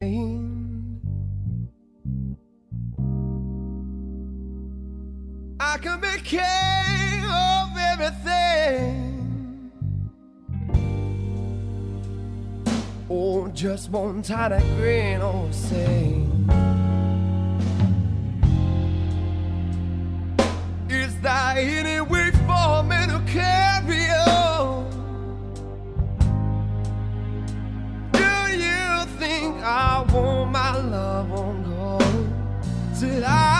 I can be king of everything. Oh, just one tiny grain or say. Any way for me to carry on? Do you think I want my love on? Said I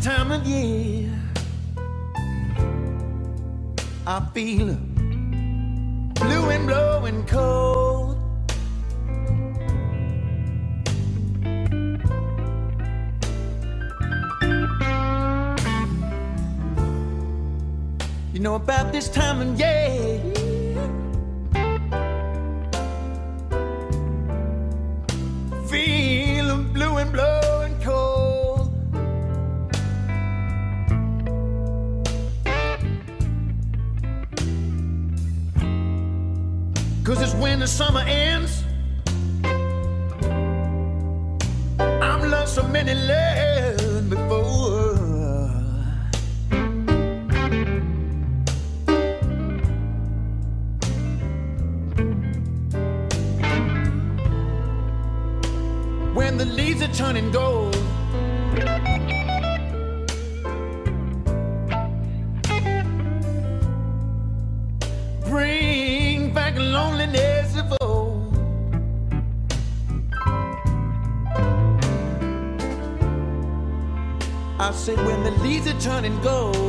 time of year, I feel the leaves are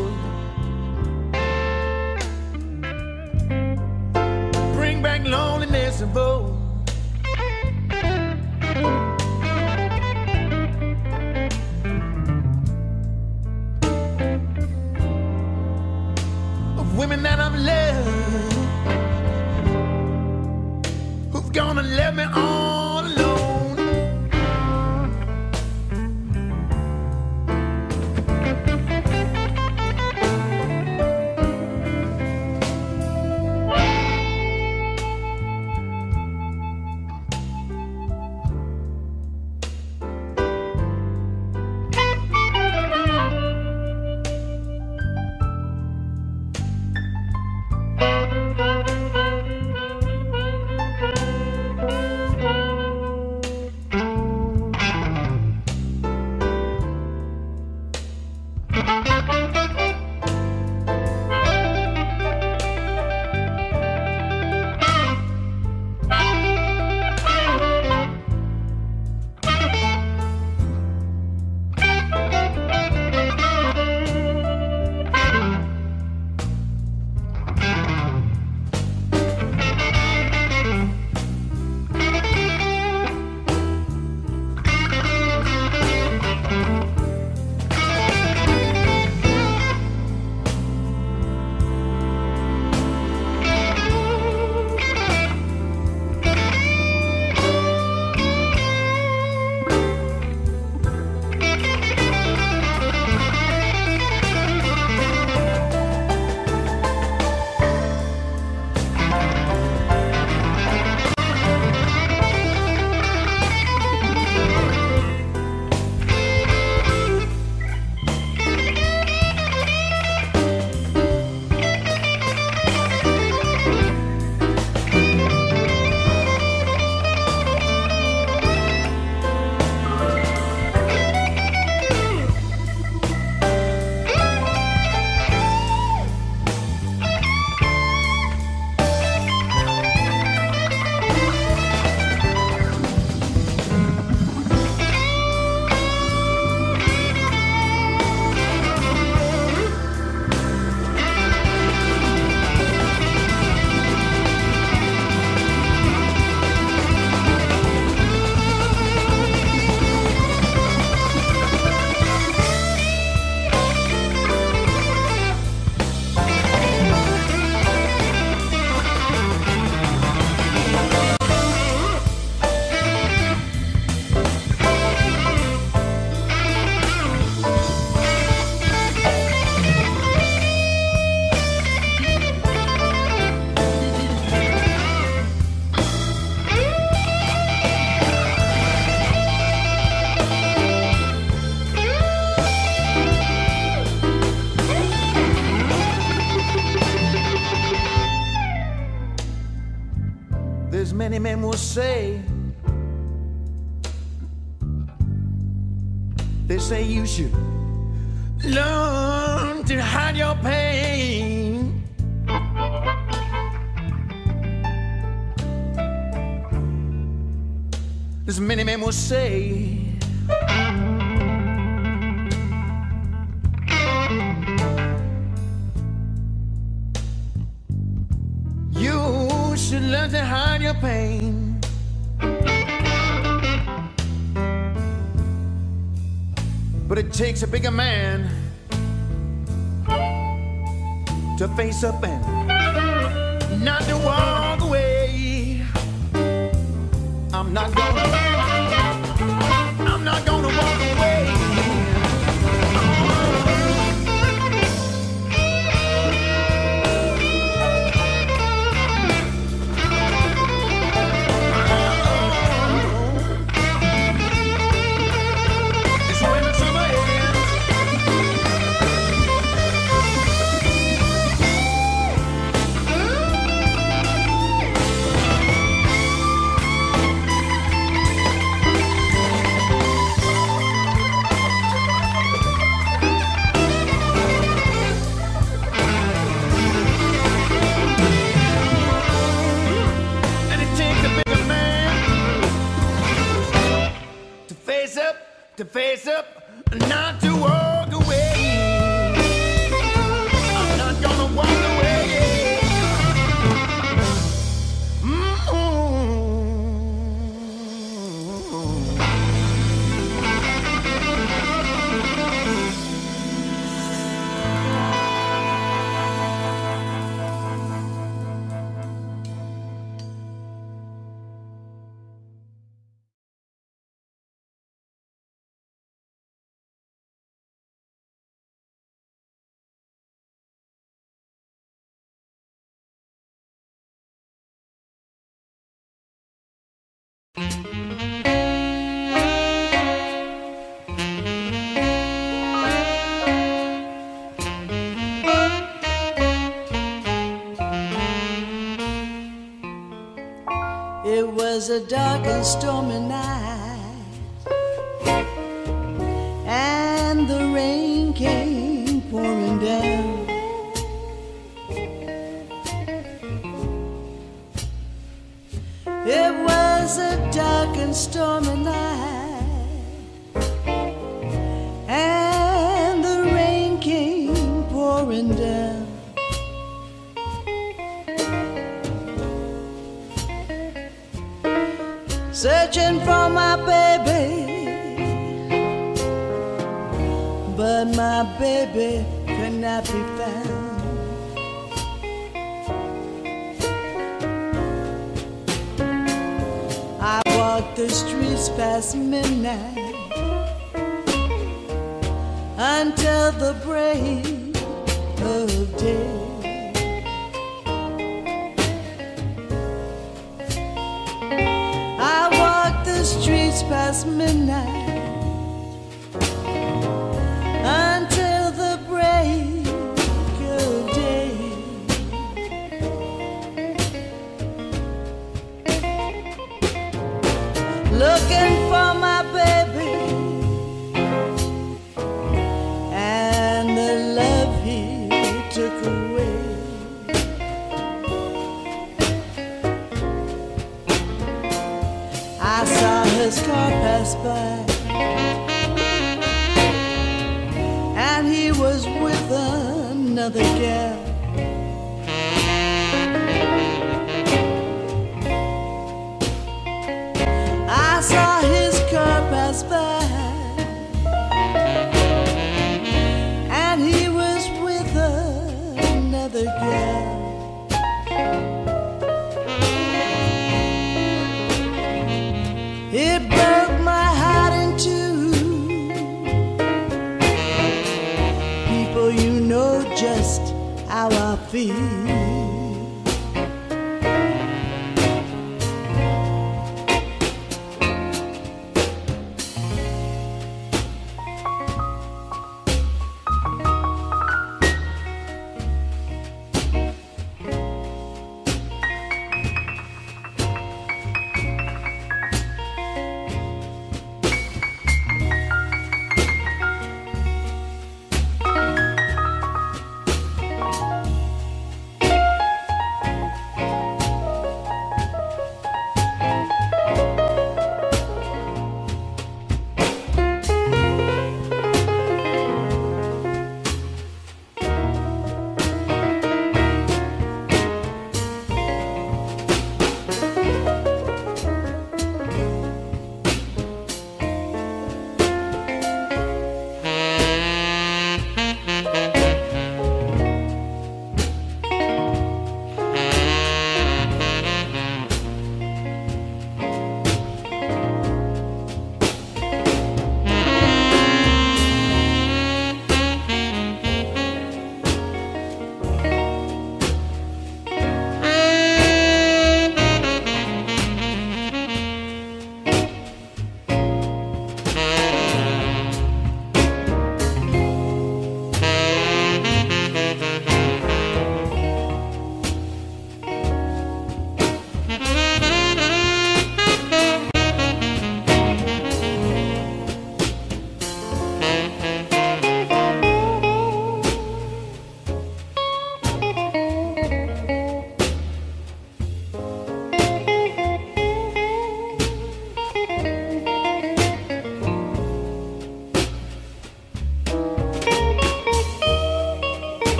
say. You should learn to hide your pain. But it takes a bigger man to face up and not to walk away. I'm not gonna. a dark and stormy night, and the rain came pouring down. It was a dark and stormy night. Searching for my baby, but my baby could not be found. I walked the streets past midnight until the break of day. Past midnight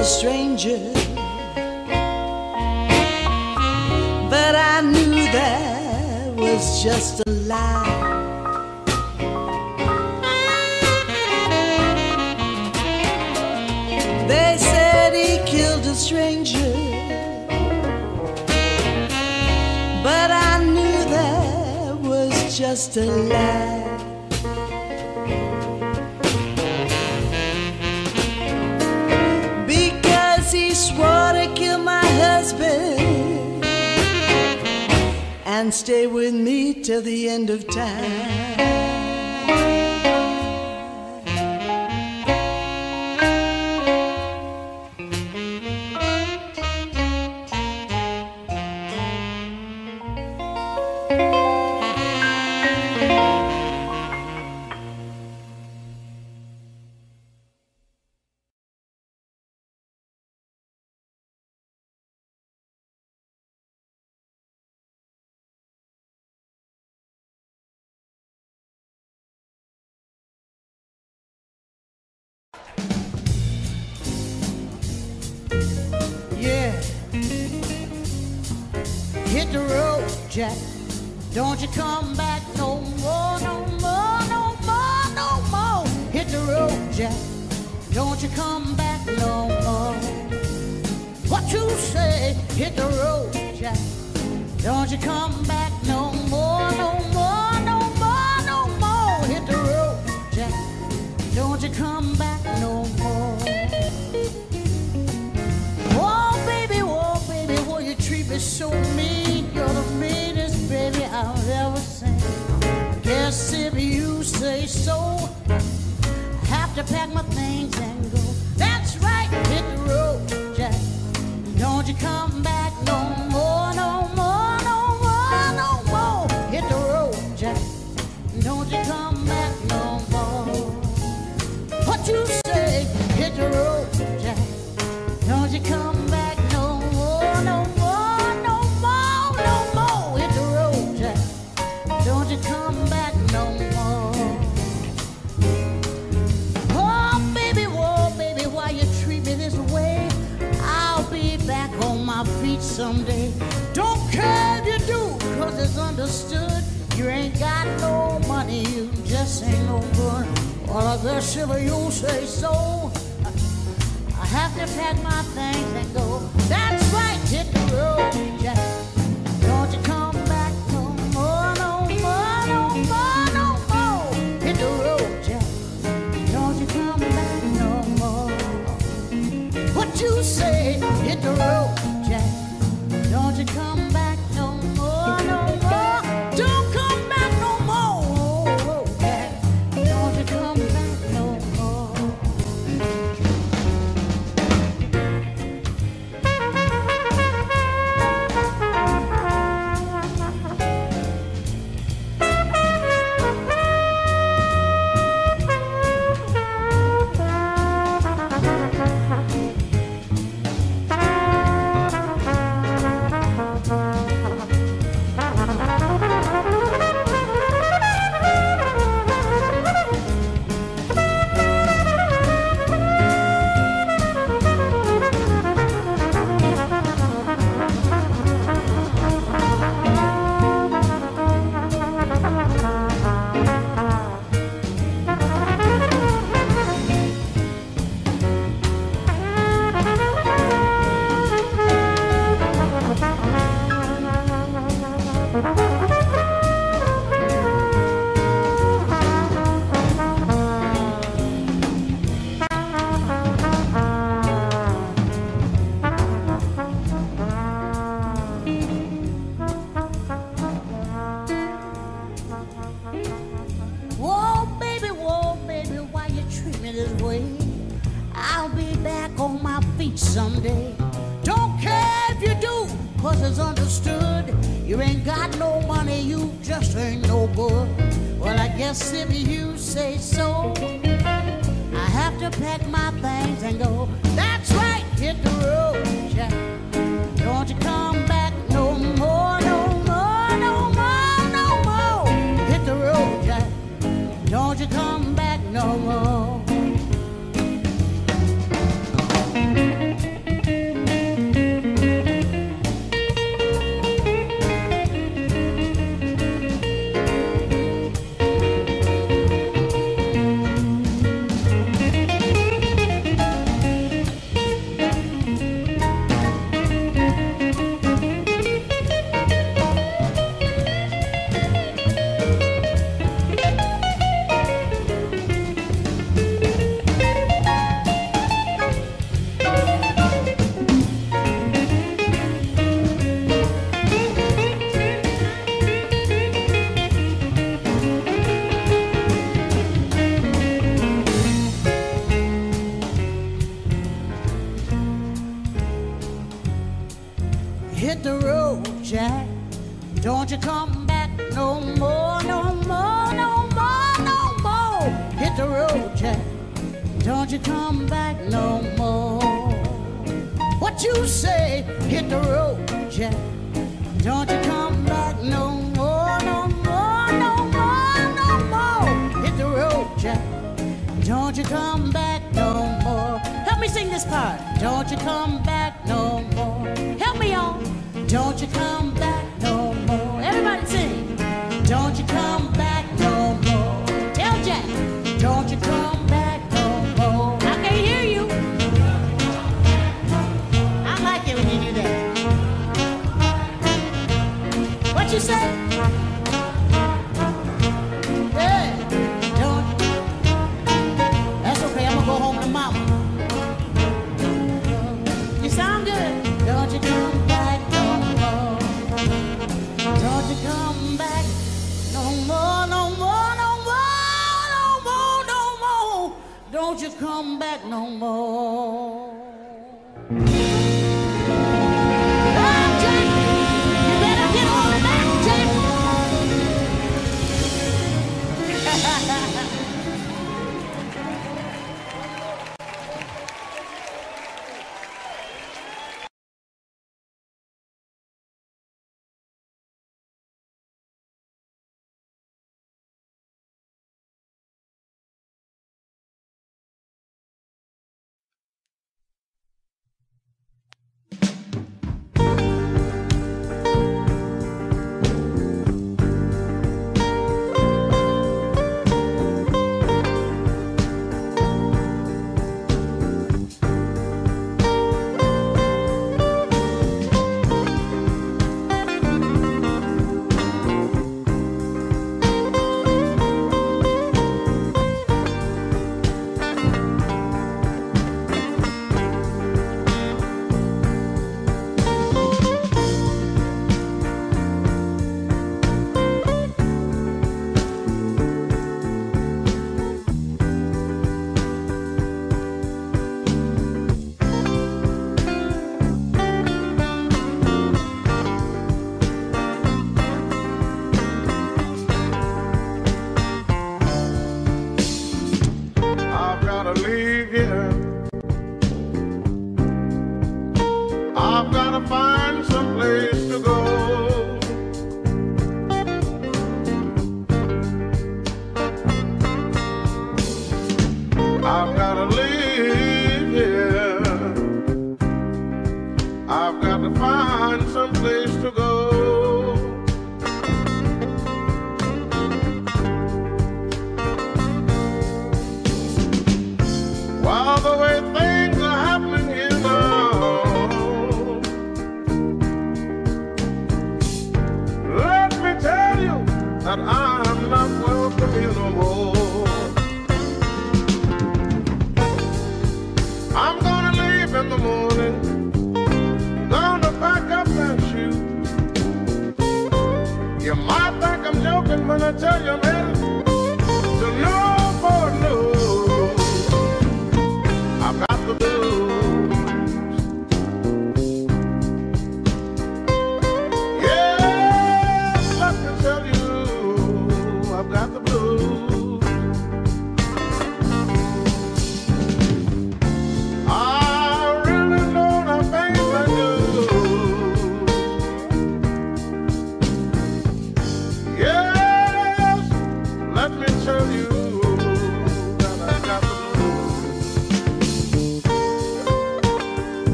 a stranger. But I knew that was just a lie. They said he killed a stranger. But I knew that was just a lie. stay with me till the end of time. had my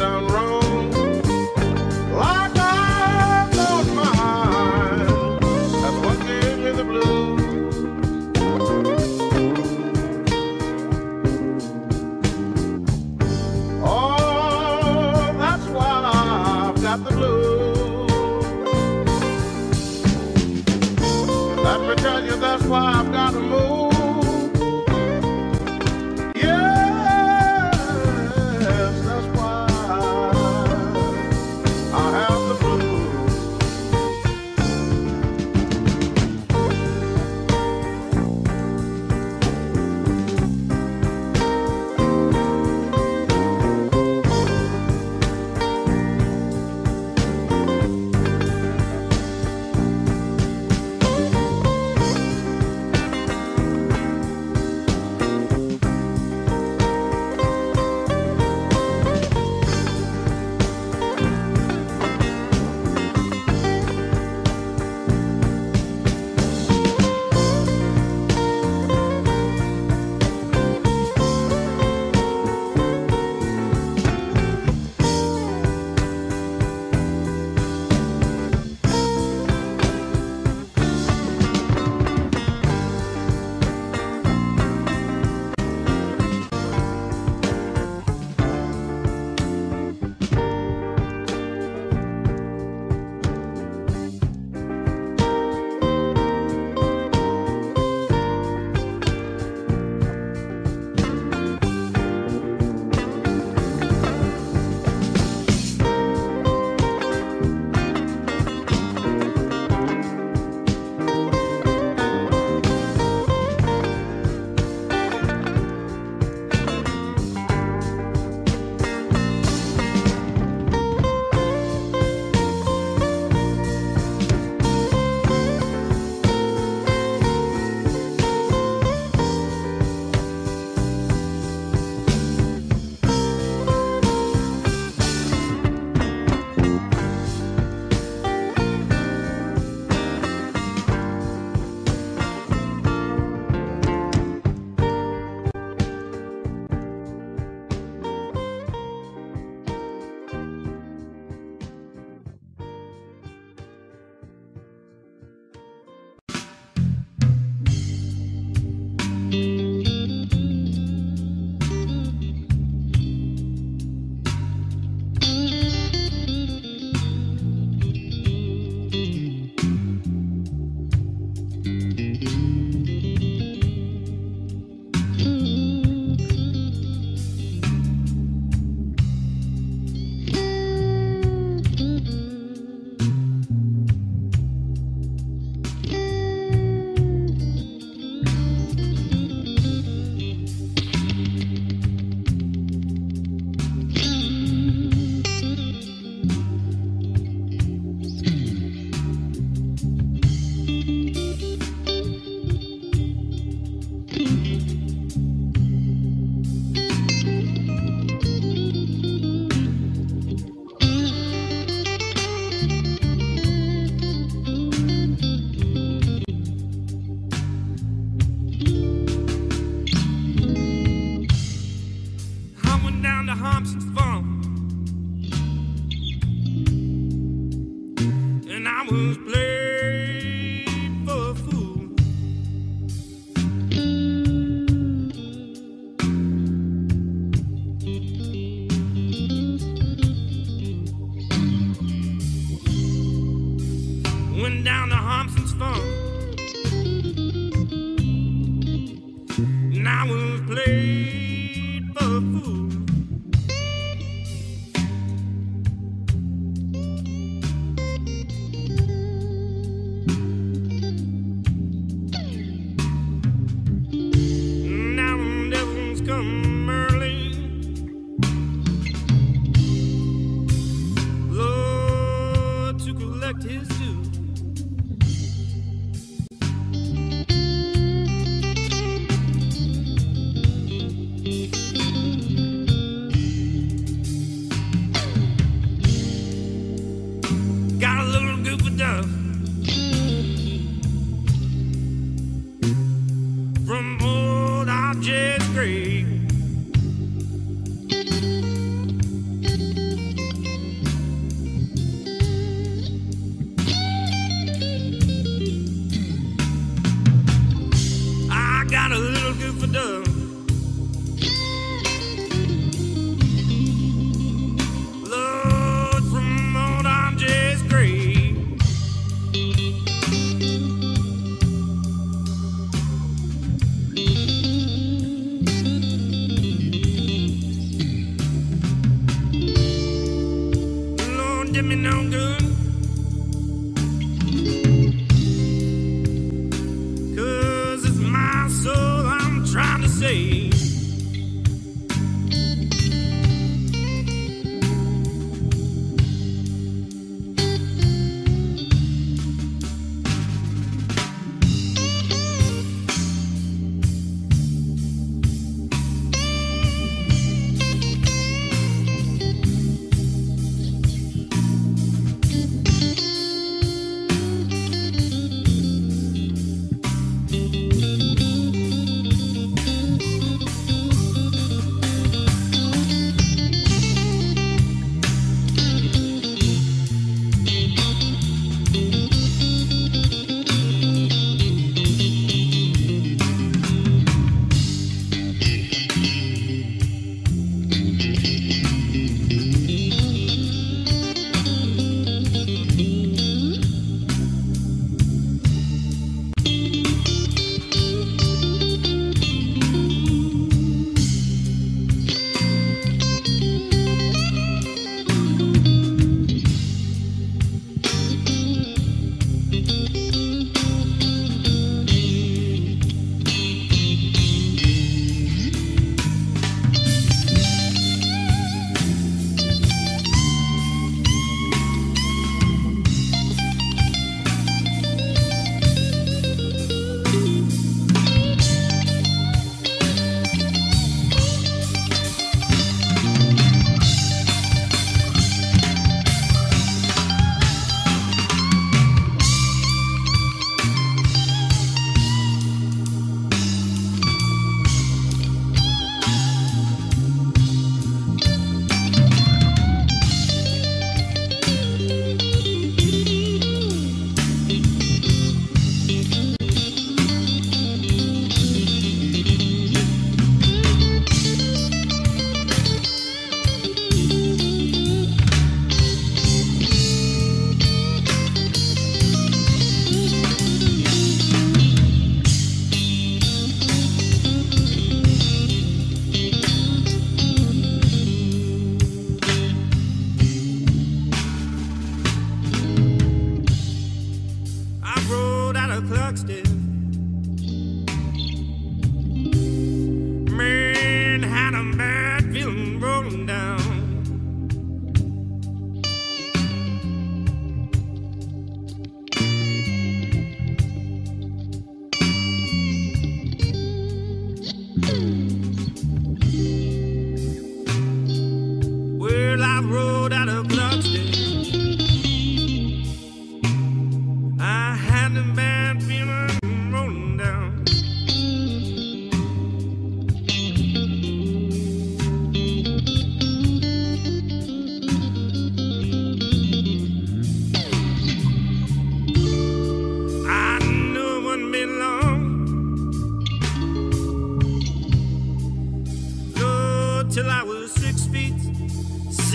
down wrong.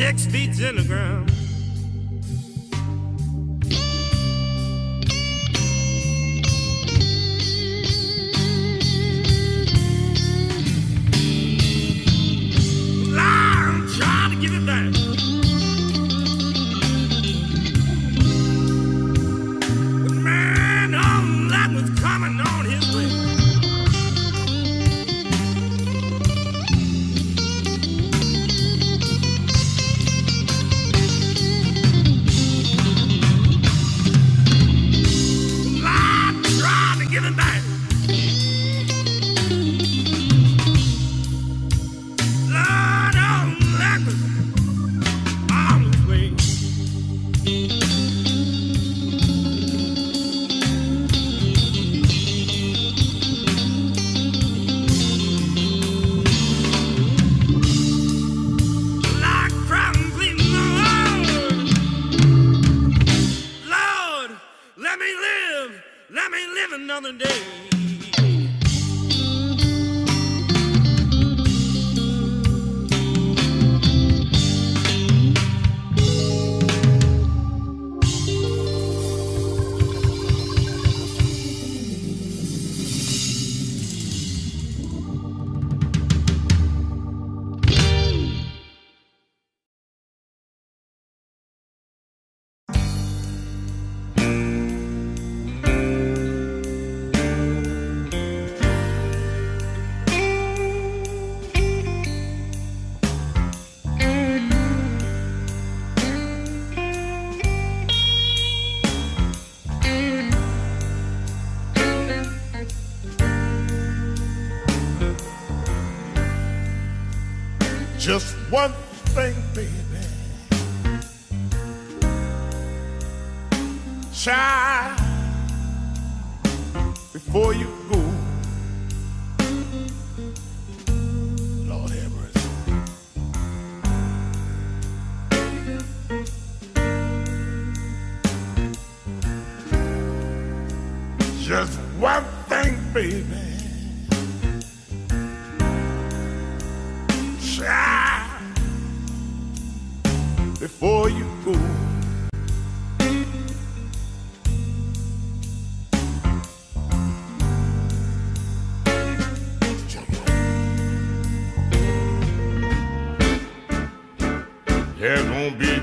six feet in the ground.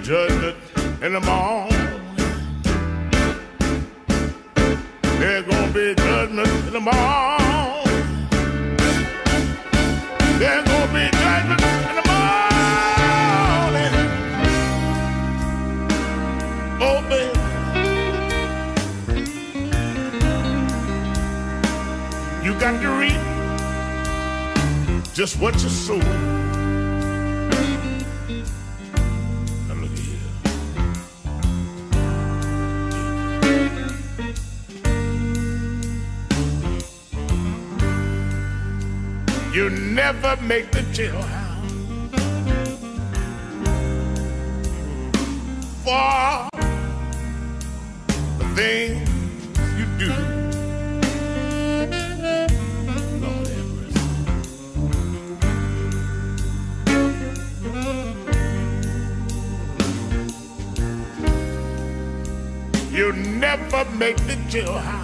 judgment in the morning. never make the jailhouse. For the things you do, Lord You never make the jailhouse.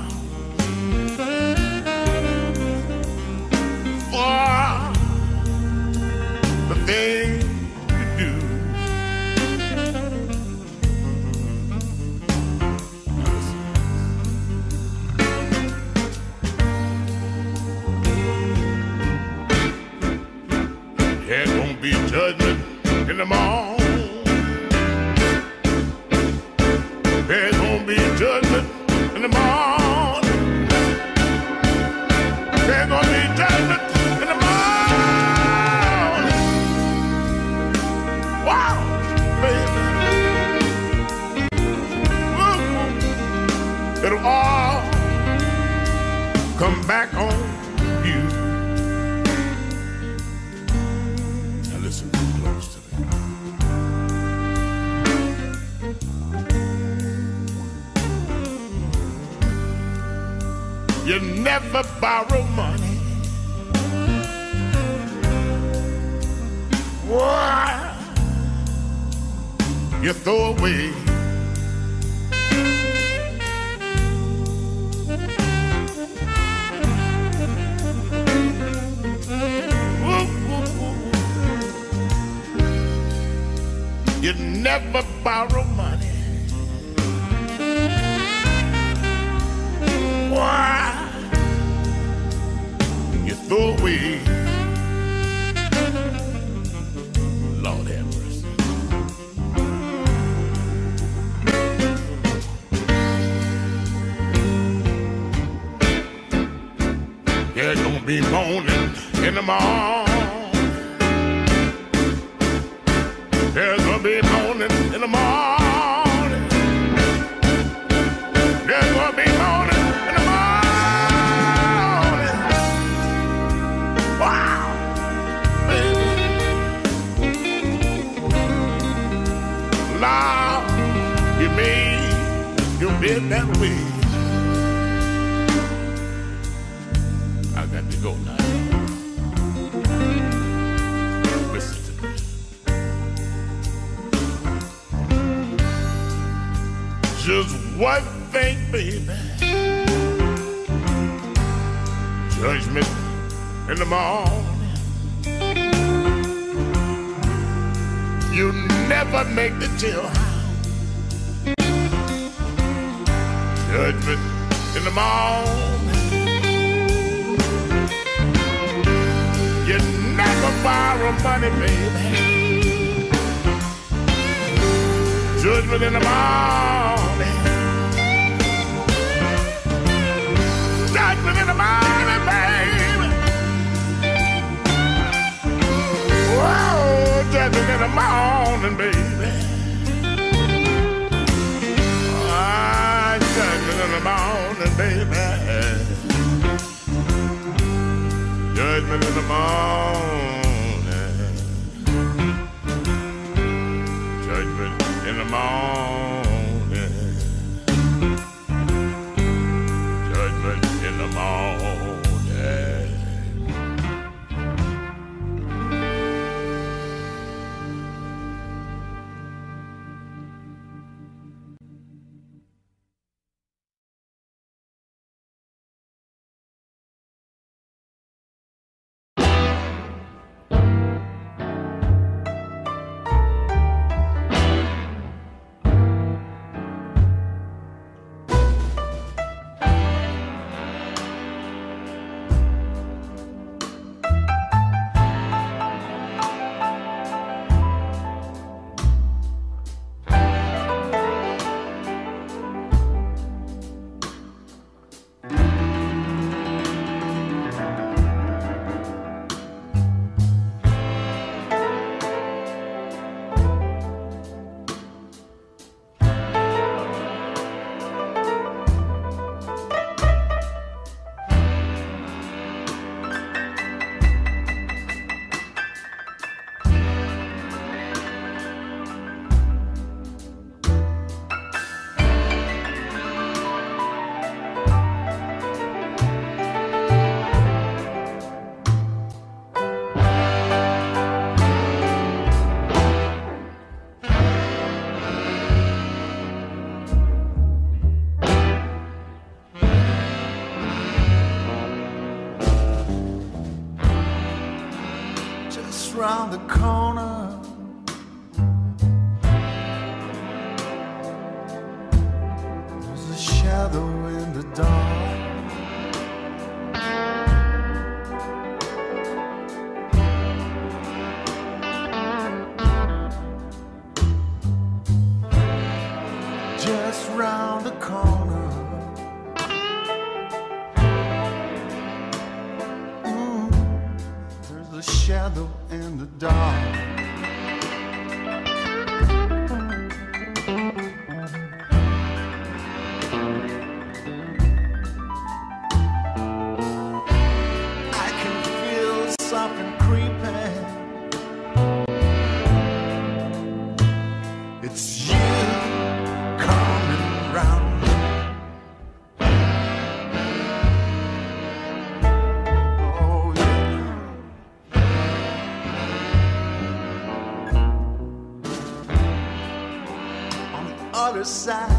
Side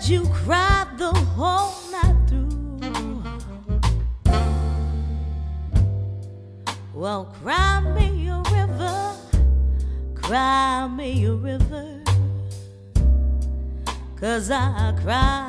that you cried the whole night through. Well, cry me a river, cry me a river, cause I cried.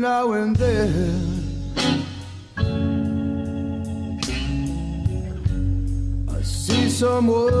now and then. I see someone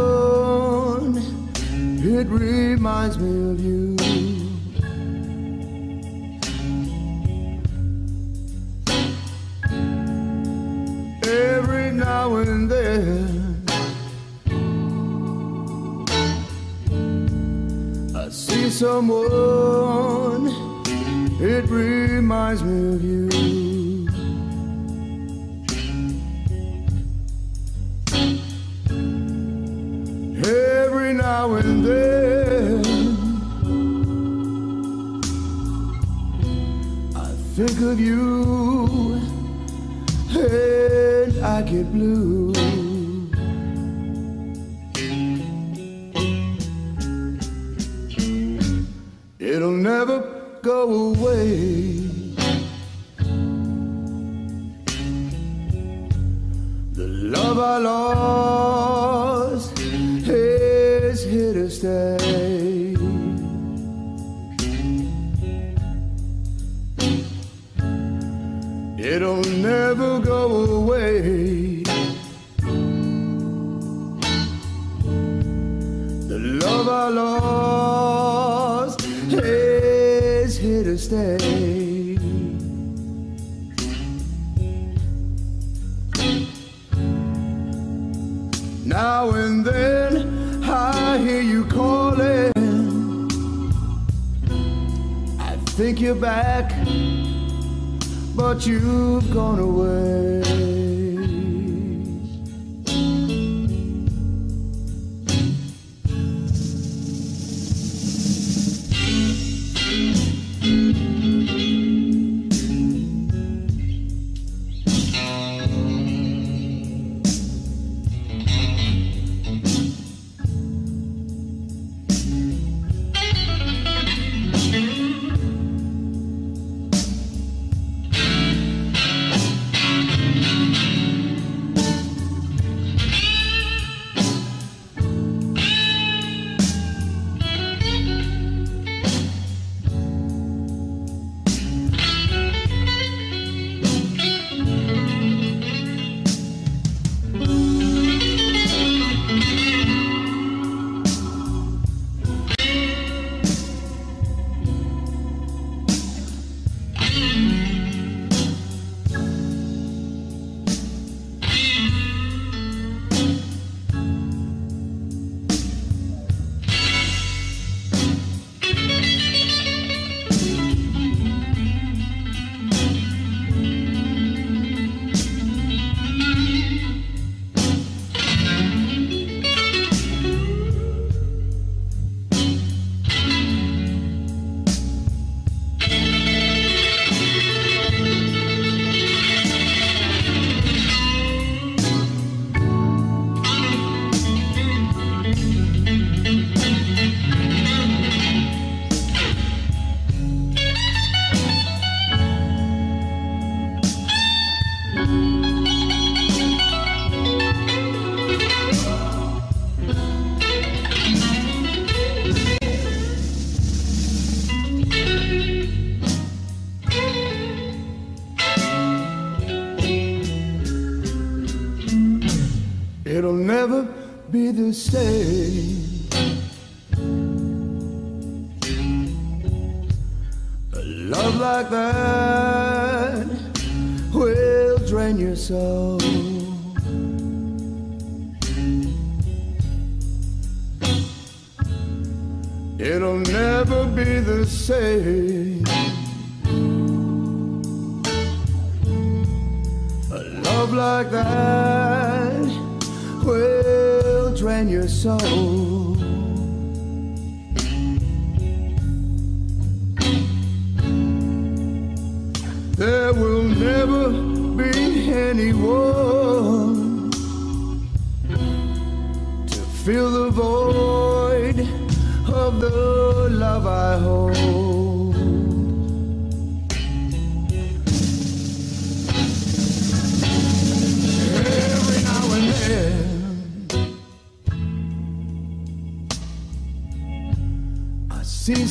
instead.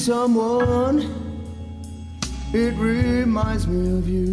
someone, it reminds me of you.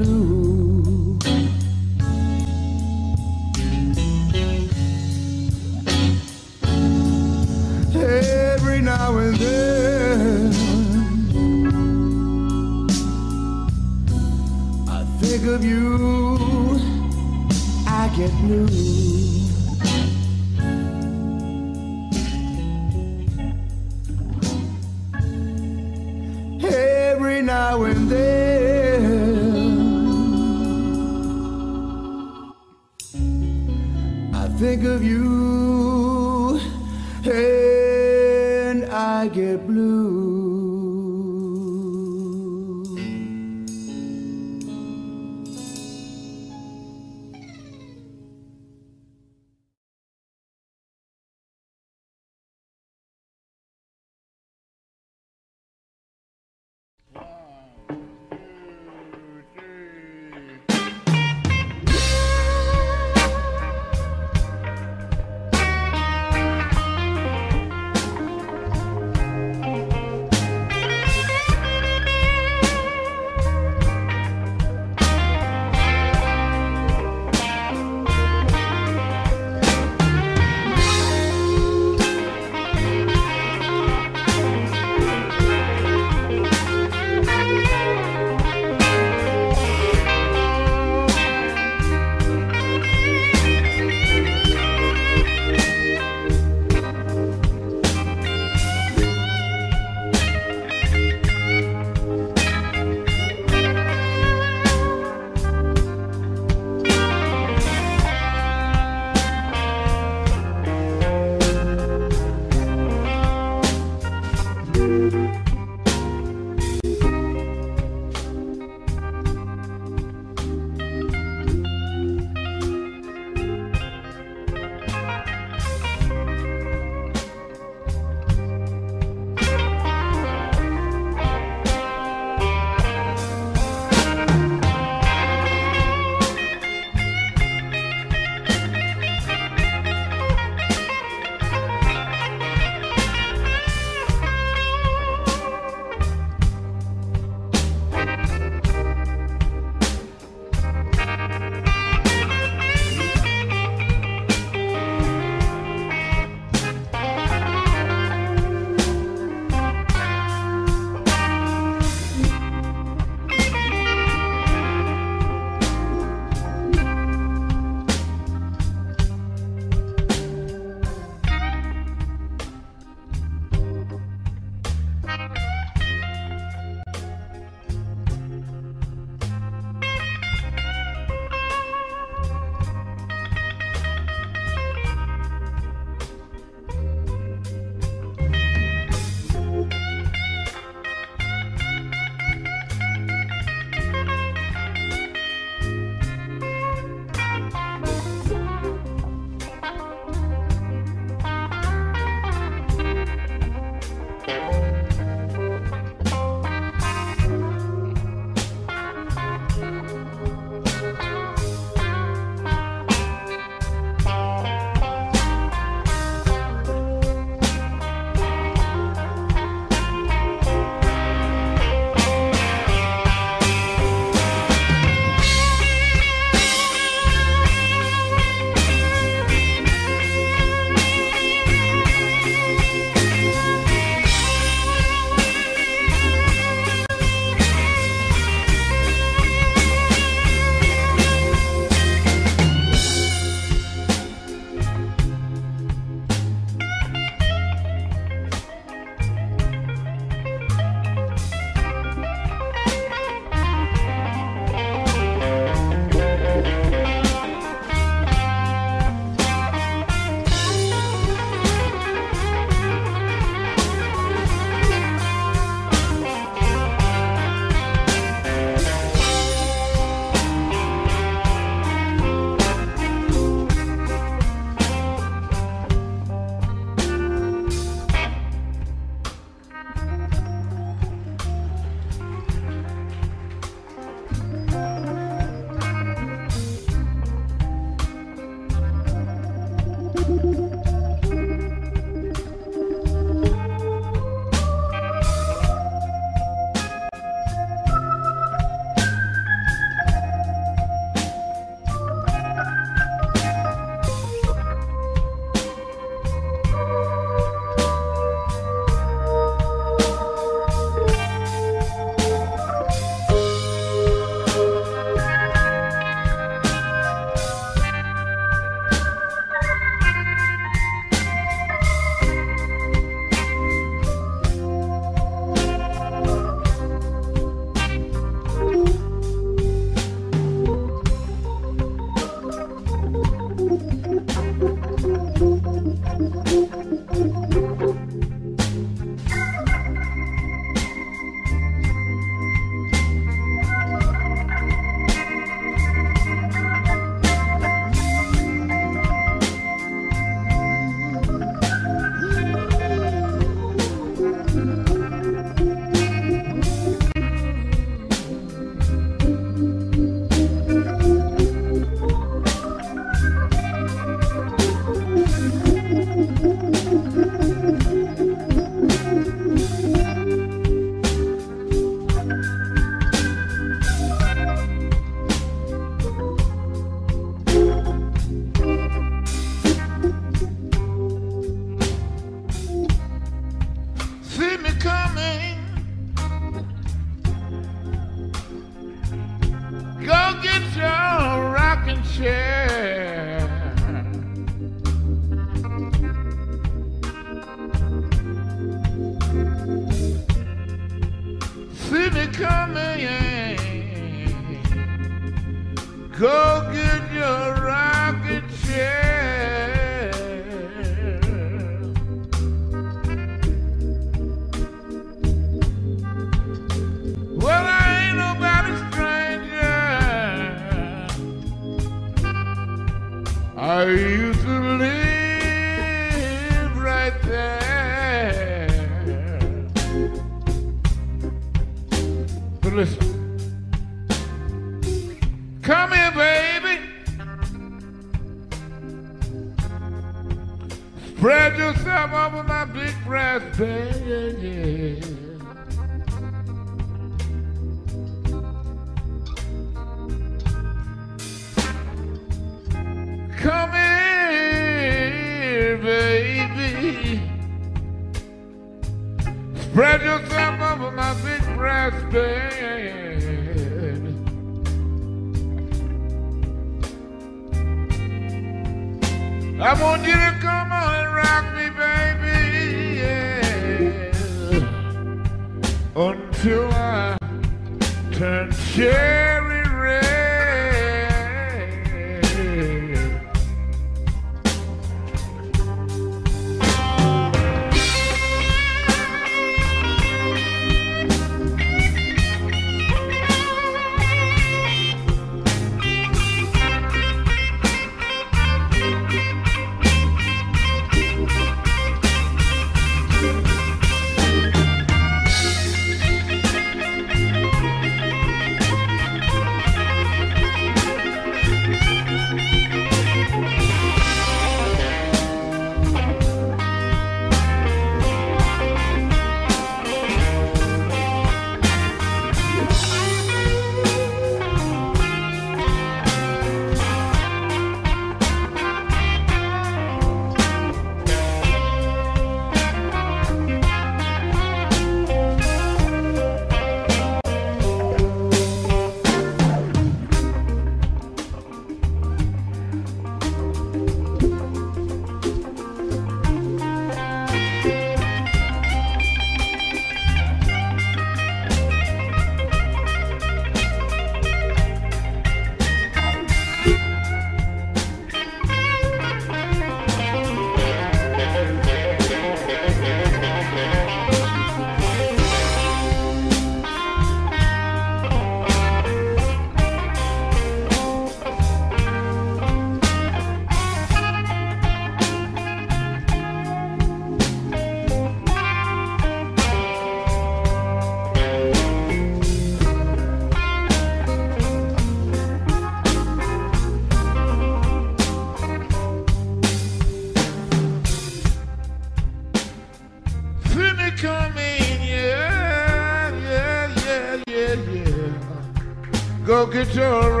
Go get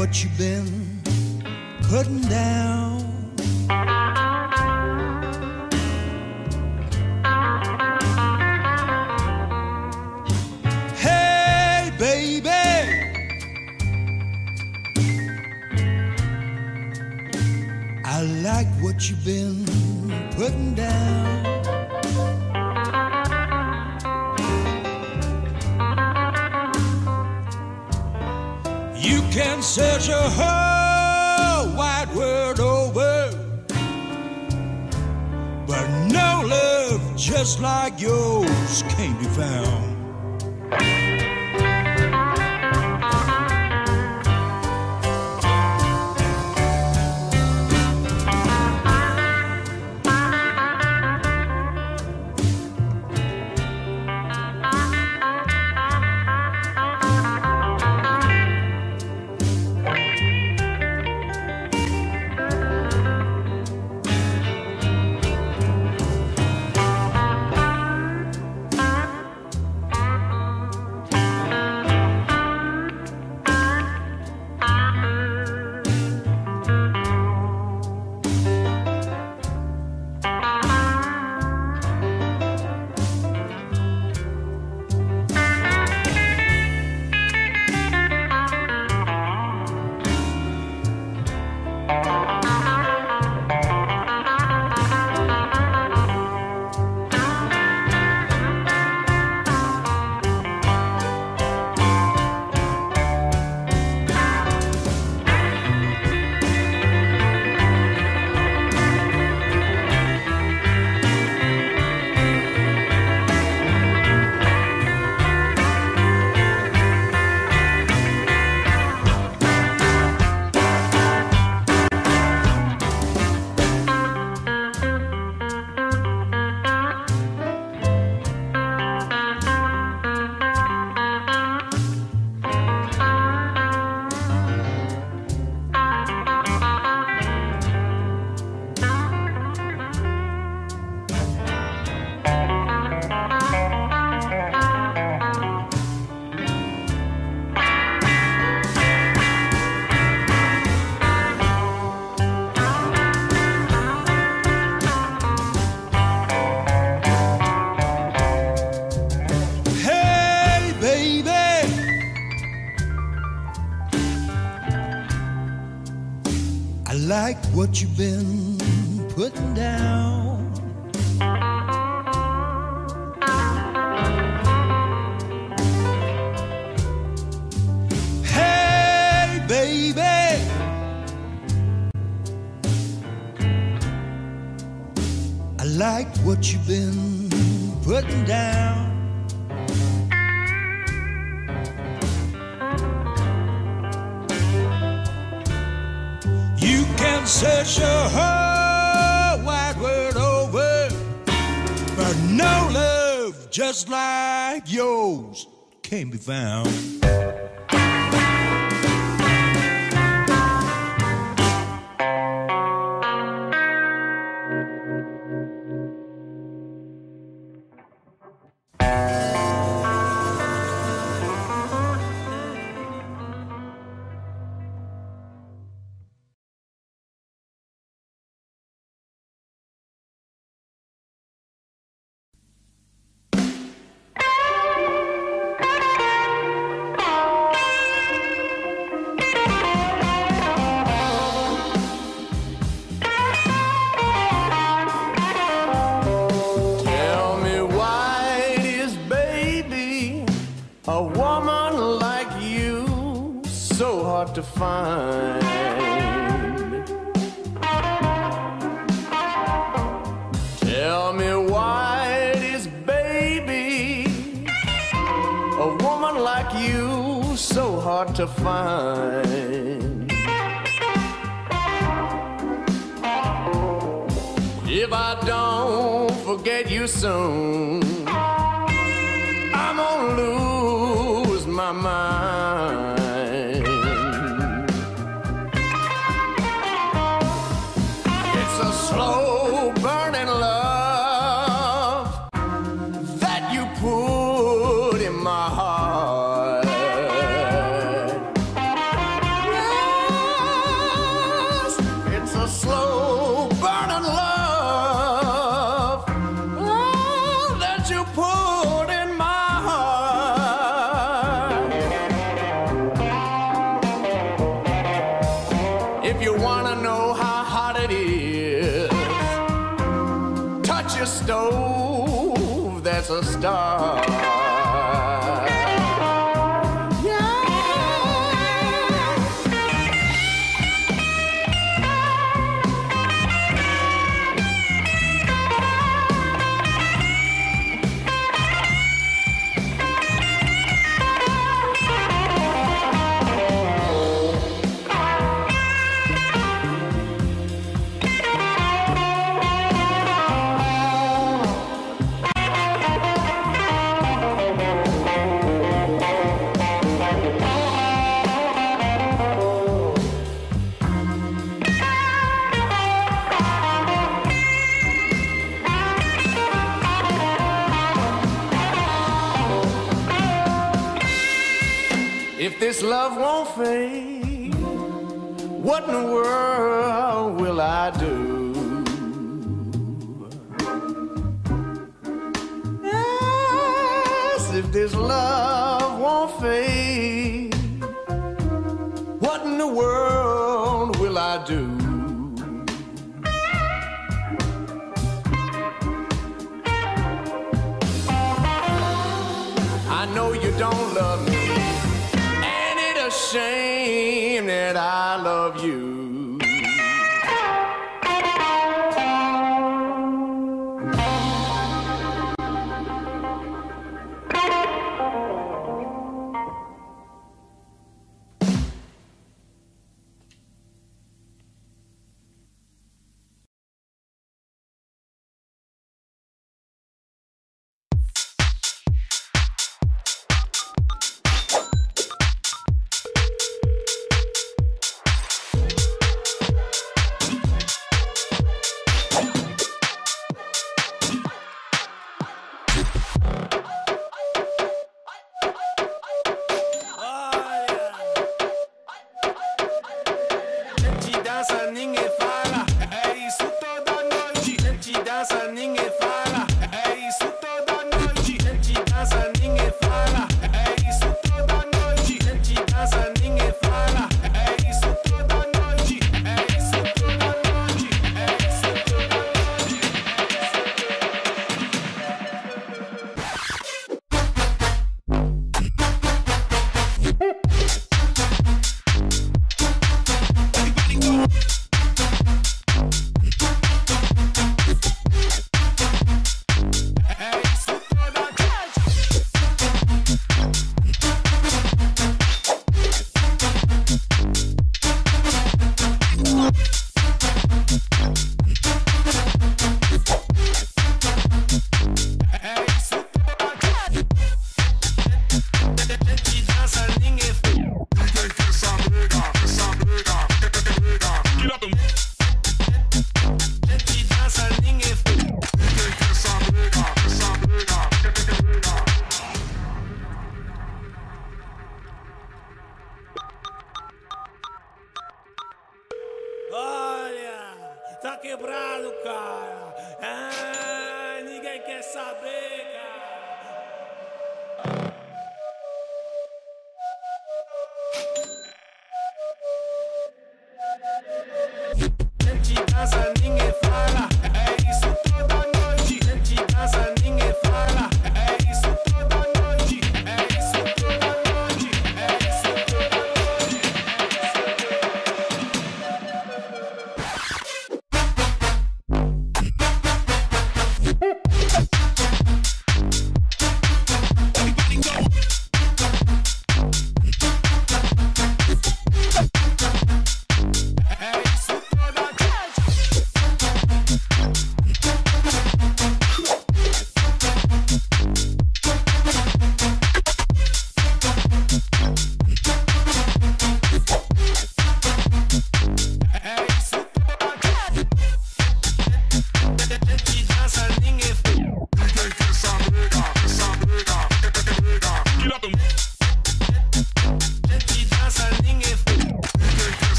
what you've been what you've been putting down. Can't be found.